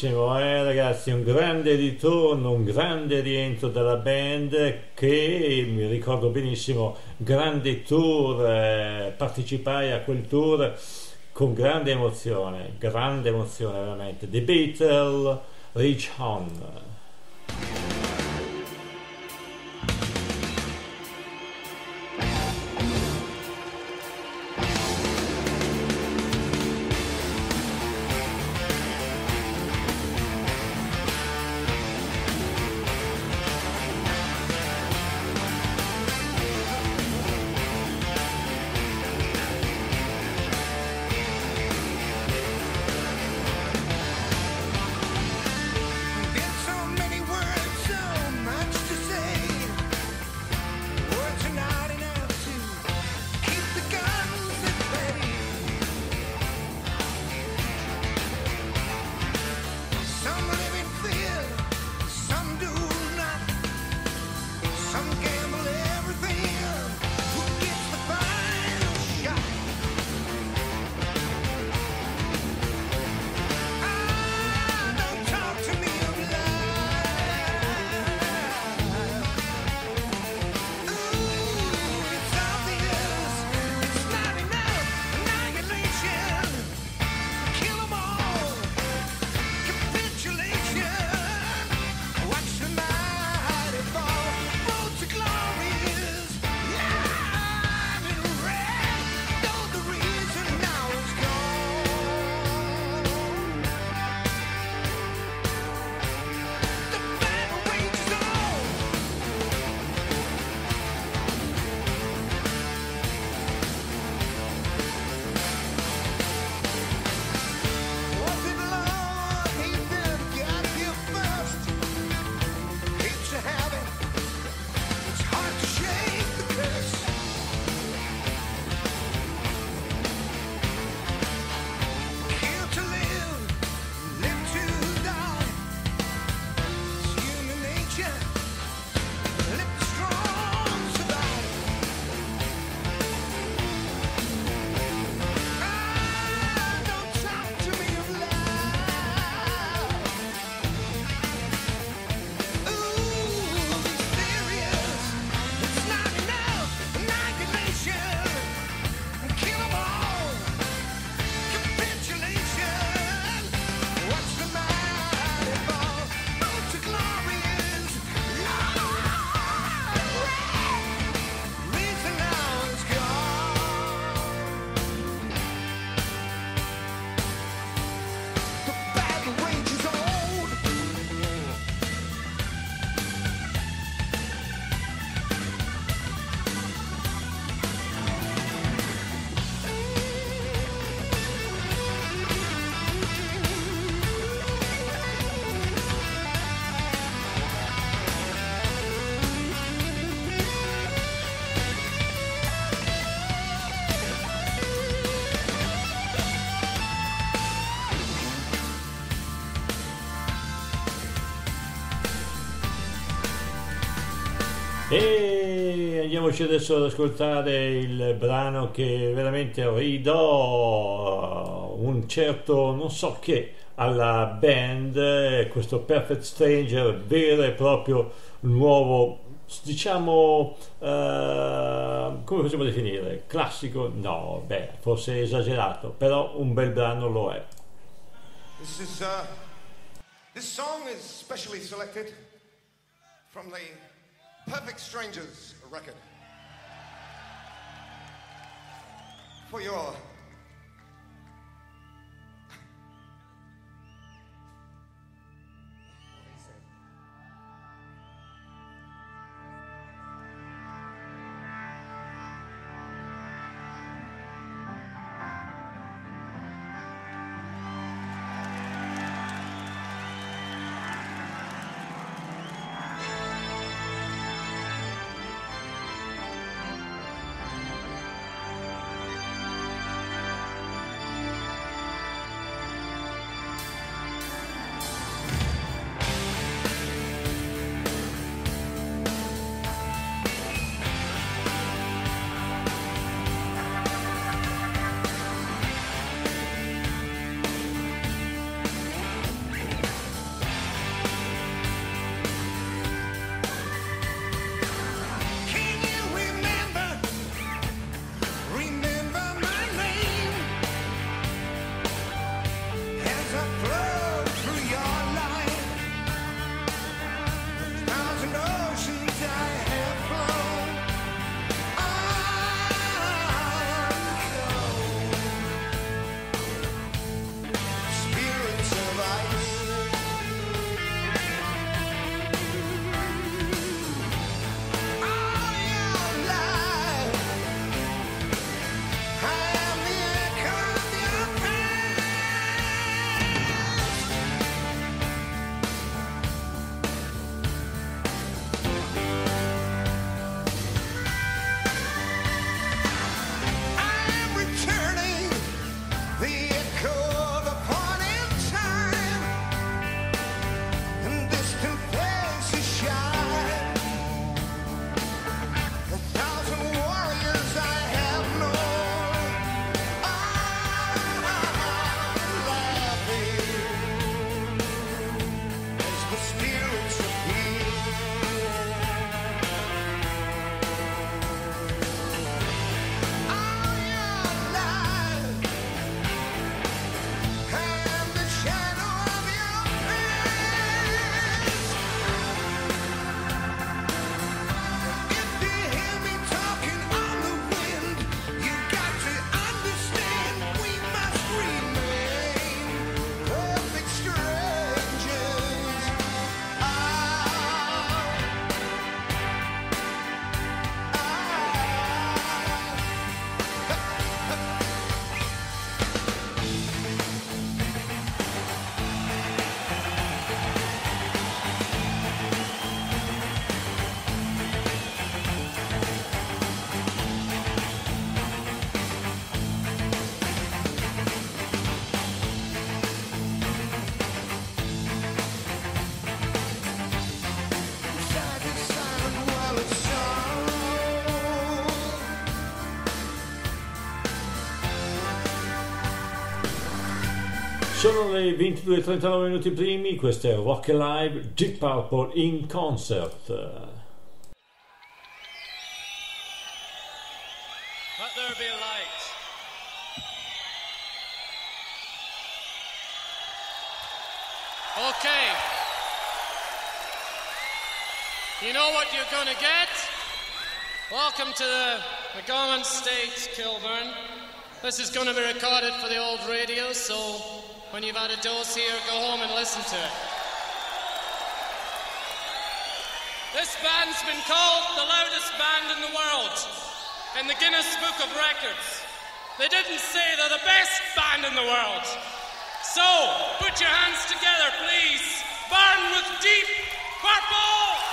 Speaker 4: Bellissimo, eh ragazzi, un grande ritorno, un grande rientro della band che mi ricordo benissimo, grande tour, eh, partecipai a quel tour con grande emozione, grande emozione veramente. The Beatles, Rich On.
Speaker 3: Andiamoci adesso ad ascoltare il brano che veramente ridò un certo non so che alla band, questo Perfect Stranger, vero e proprio nuovo, diciamo, eh, come possiamo definire? Classico? No, beh, forse esagerato, però un bel brano lo è.
Speaker 4: This is uh, this song is specially selected from the Perfect Strangers record. For your
Speaker 3: Sono le 22.39 minuti primi, questo è Rock Alive Deep Purple in concert.
Speaker 7: Let there be light. Okay. You know what you're gonna get? Welcome to the McGowan State, Kilburn. This is gonna be recorded for the old radio, so when you've had a dose here, go home and listen to it. This band's been called the loudest band in the world in the Guinness Book of Records. They didn't say they're the best band in the world. So, put your hands together, please. Burn with deep purple!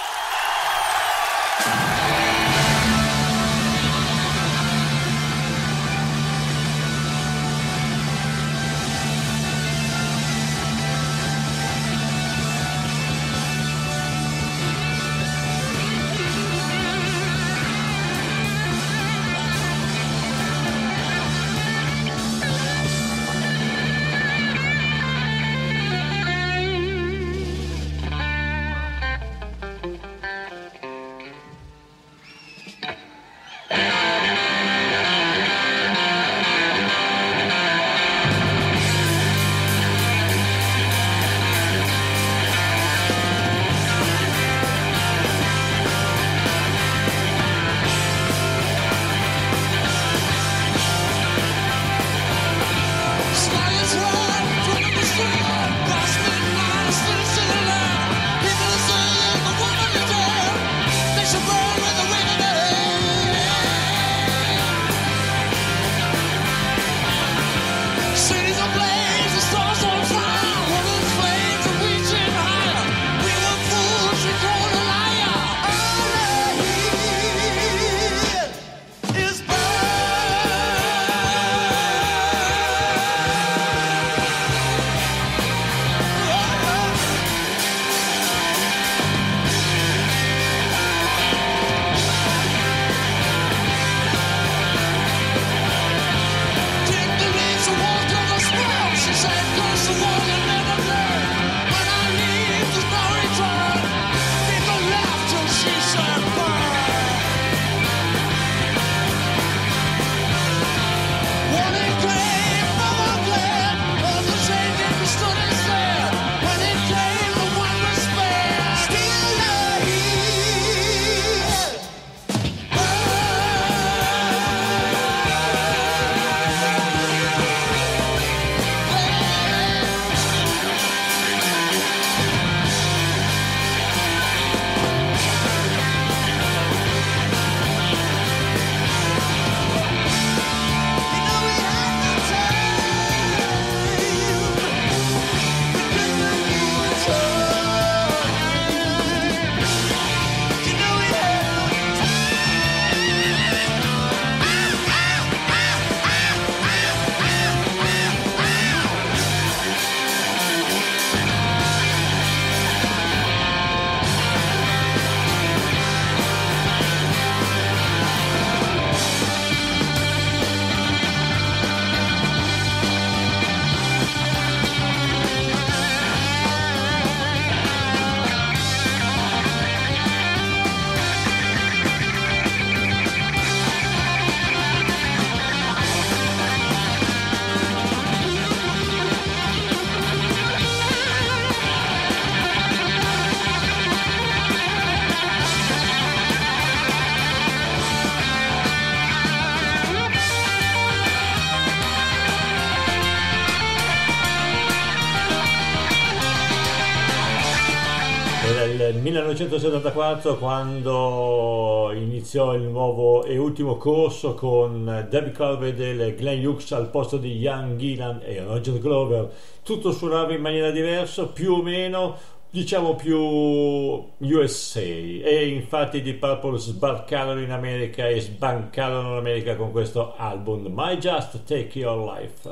Speaker 3: 1974 quando iniziò il nuovo e ultimo corso con Debbie Corvedale e Glenn Hughes al posto di Ian Gillan e Roger Glover. Tutto suonava in maniera diversa, più o meno, diciamo più USA e infatti di Purple sbarcarono in America e sbancarono l'America con questo album My Just Take Your Life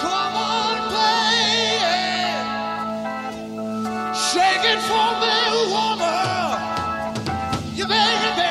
Speaker 4: Come on, play. Shake it for me, woman. You baby, baby.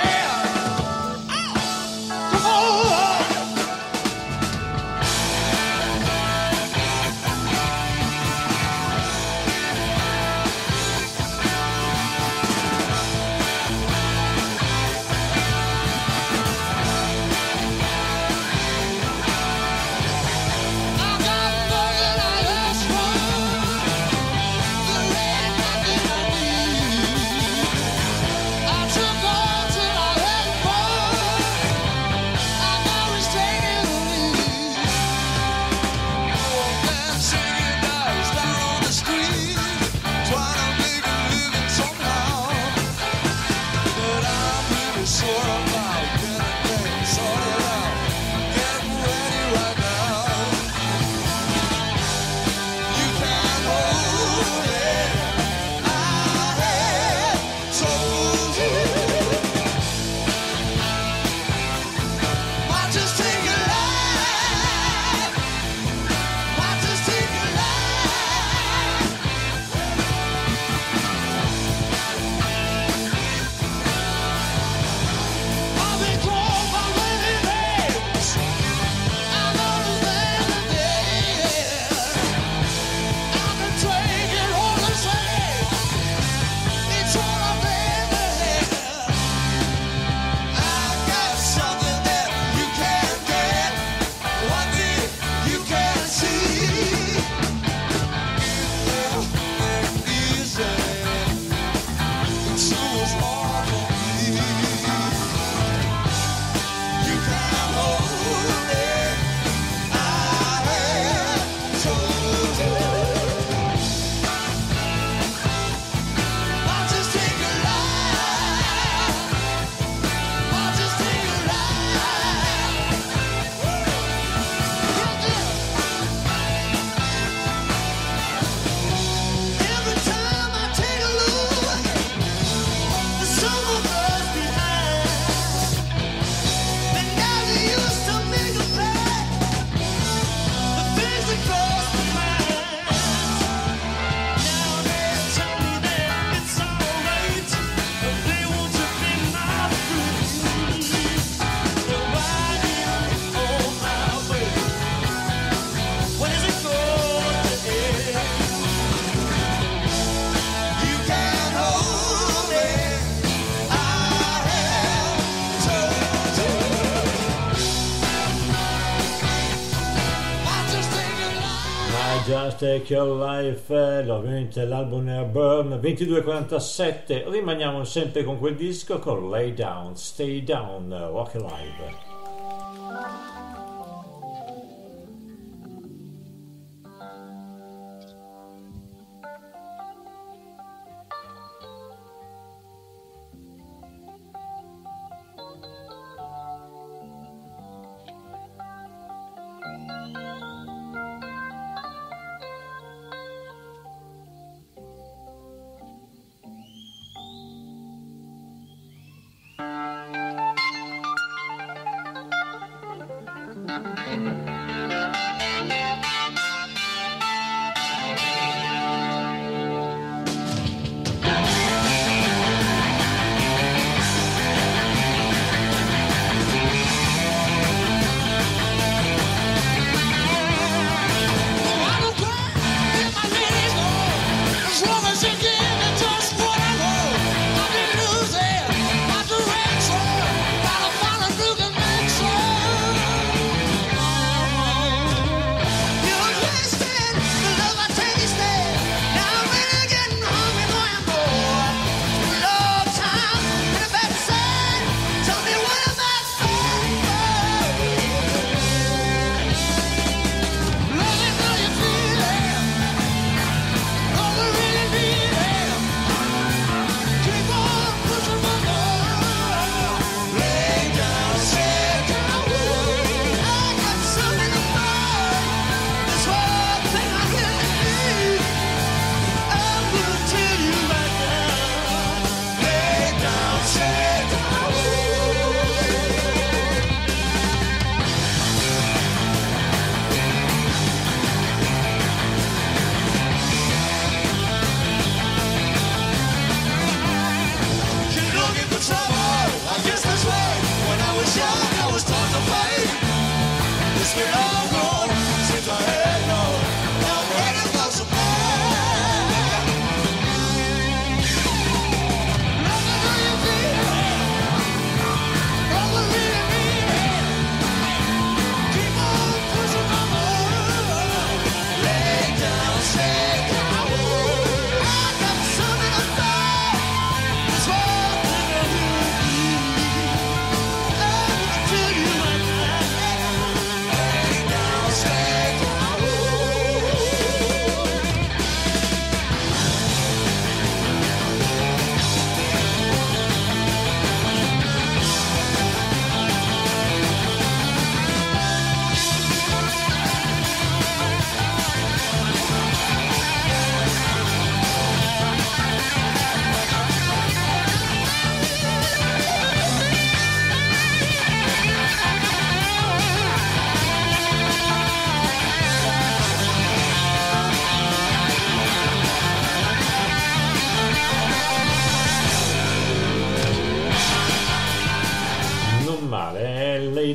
Speaker 4: Take Your Life,
Speaker 3: ovviamente l'album è Burn 2247, rimaniamo sempre con quel disco con Lay Down, Stay Down, Walk Alive.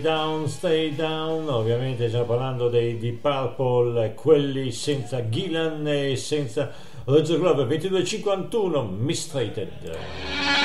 Speaker 3: Down, Stay Down, ovviamente stiamo parlando dei Deep Purple, quelli senza Gillan e senza Roger Glover, 22.51, Mistreated.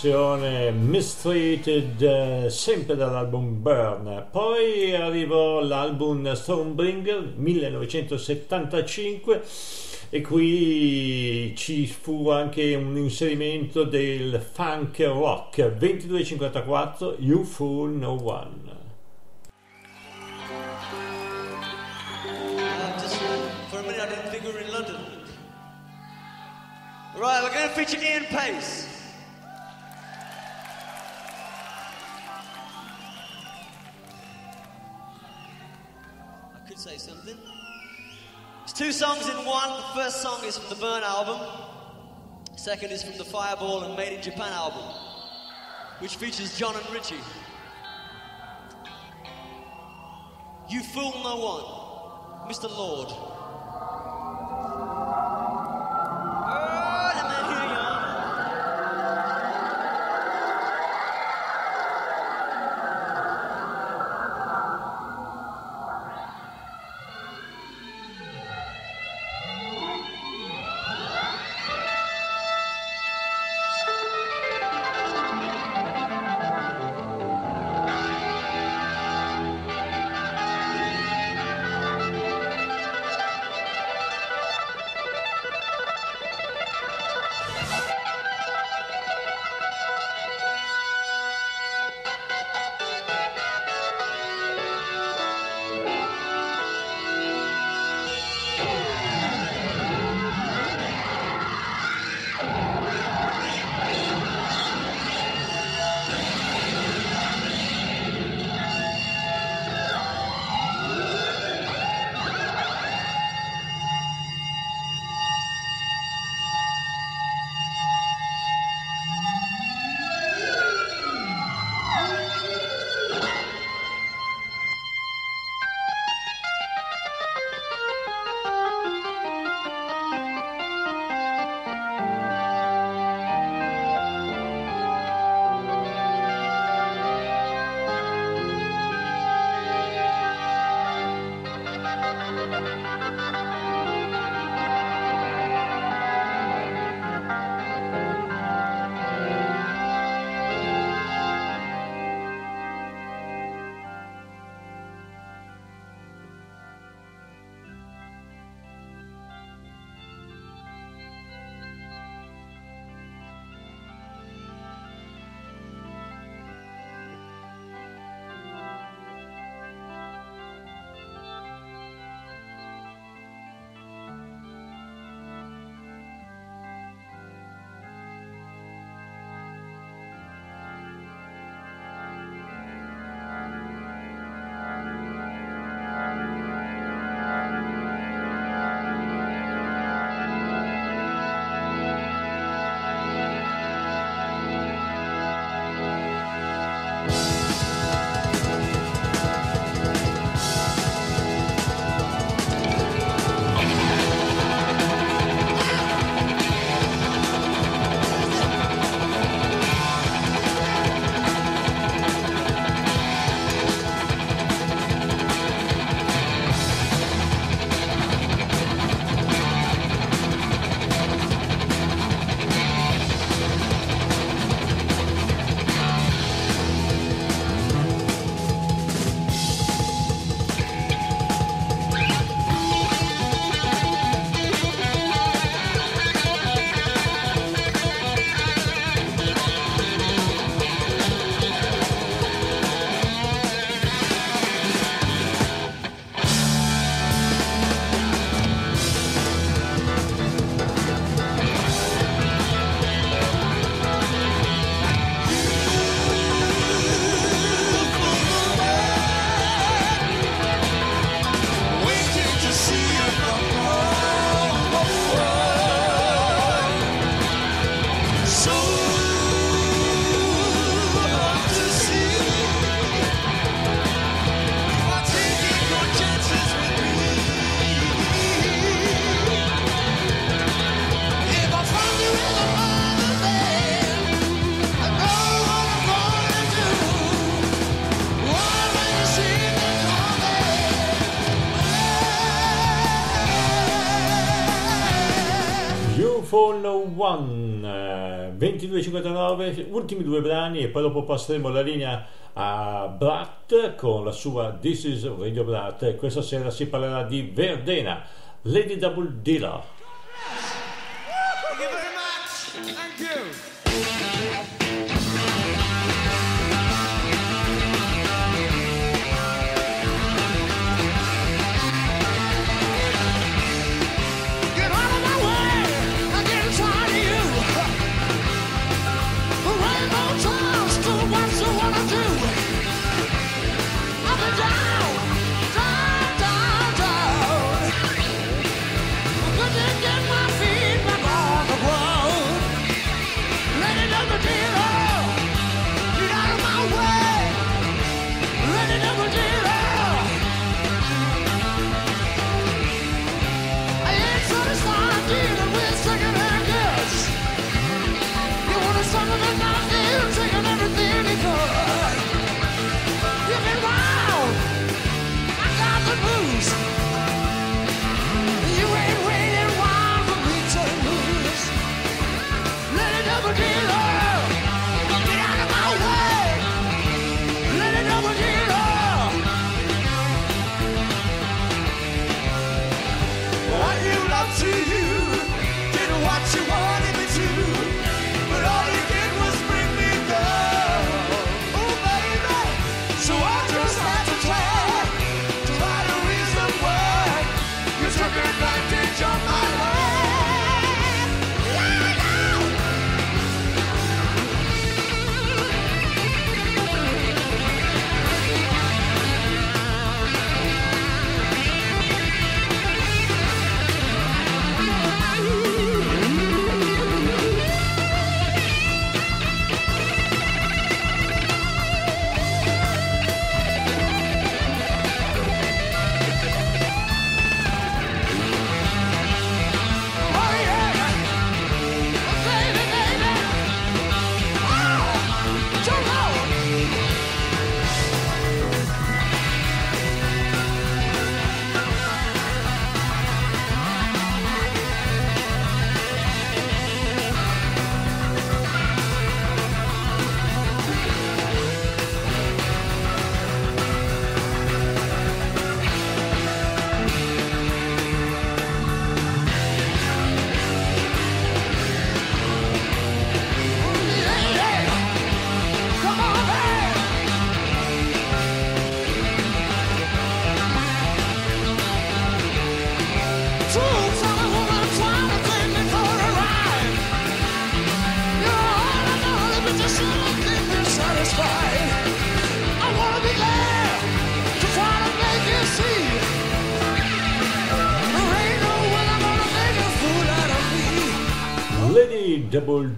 Speaker 3: Versione Mistreated, eh, sempre dall'album Burn. Poi arrivò l'album Stormbringer 1975 e qui ci fu anche un inserimento del funk rock 2254 You Fool No One.
Speaker 8: Right, we're going to feature Ian Pace. Two songs in one. The first song is from the Burn album. Second is from the Fireball and Made in Japan album, which features John and Richie. You fool no one, Mr. Lord.
Speaker 4: ultimi due brani e poi dopo passeremo la linea a Brat con la sua This is Radio Brat e Questa sera si parlerà di Verdena, Lady Double Dealer.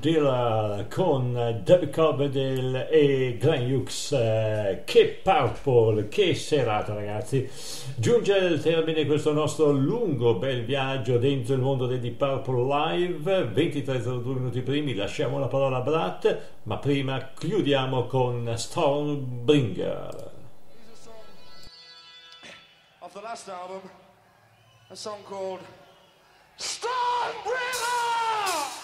Speaker 4: Dilla eh, con David Coverdale e Glenn Hughes eh, che Purple che serata ragazzi. Giunge al termine questo nostro lungo bel viaggio dentro il mondo dei Deep Purple Live 23.02 minuti primi lasciamo la parola a Brat ma prima chiudiamo con Stormbringer.
Speaker 6: Eh, of the last album a song called Stormbringer!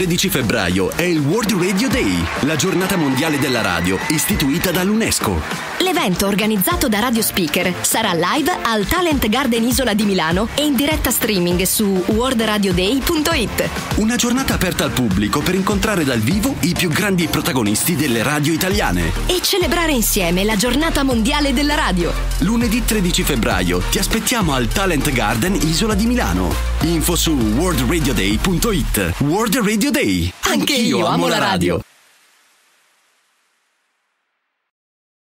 Speaker 1: 13 febbraio è il World Radio Day, la giornata mondiale della radio istituita dall'UNESCO.
Speaker 2: L'evento organizzato da Radio Speaker sarà live al Talent Garden Isola di Milano e in diretta streaming su worldradioday.it.
Speaker 1: Una giornata aperta al pubblico per incontrare dal vivo i più grandi protagonisti delle radio italiane.
Speaker 2: E celebrare insieme la giornata mondiale della radio.
Speaker 1: Lunedì 13 febbraio ti aspettiamo al Talent Garden Isola di Milano. Info su worldradioday.it. World Radio Day.
Speaker 2: Anche io amo la radio.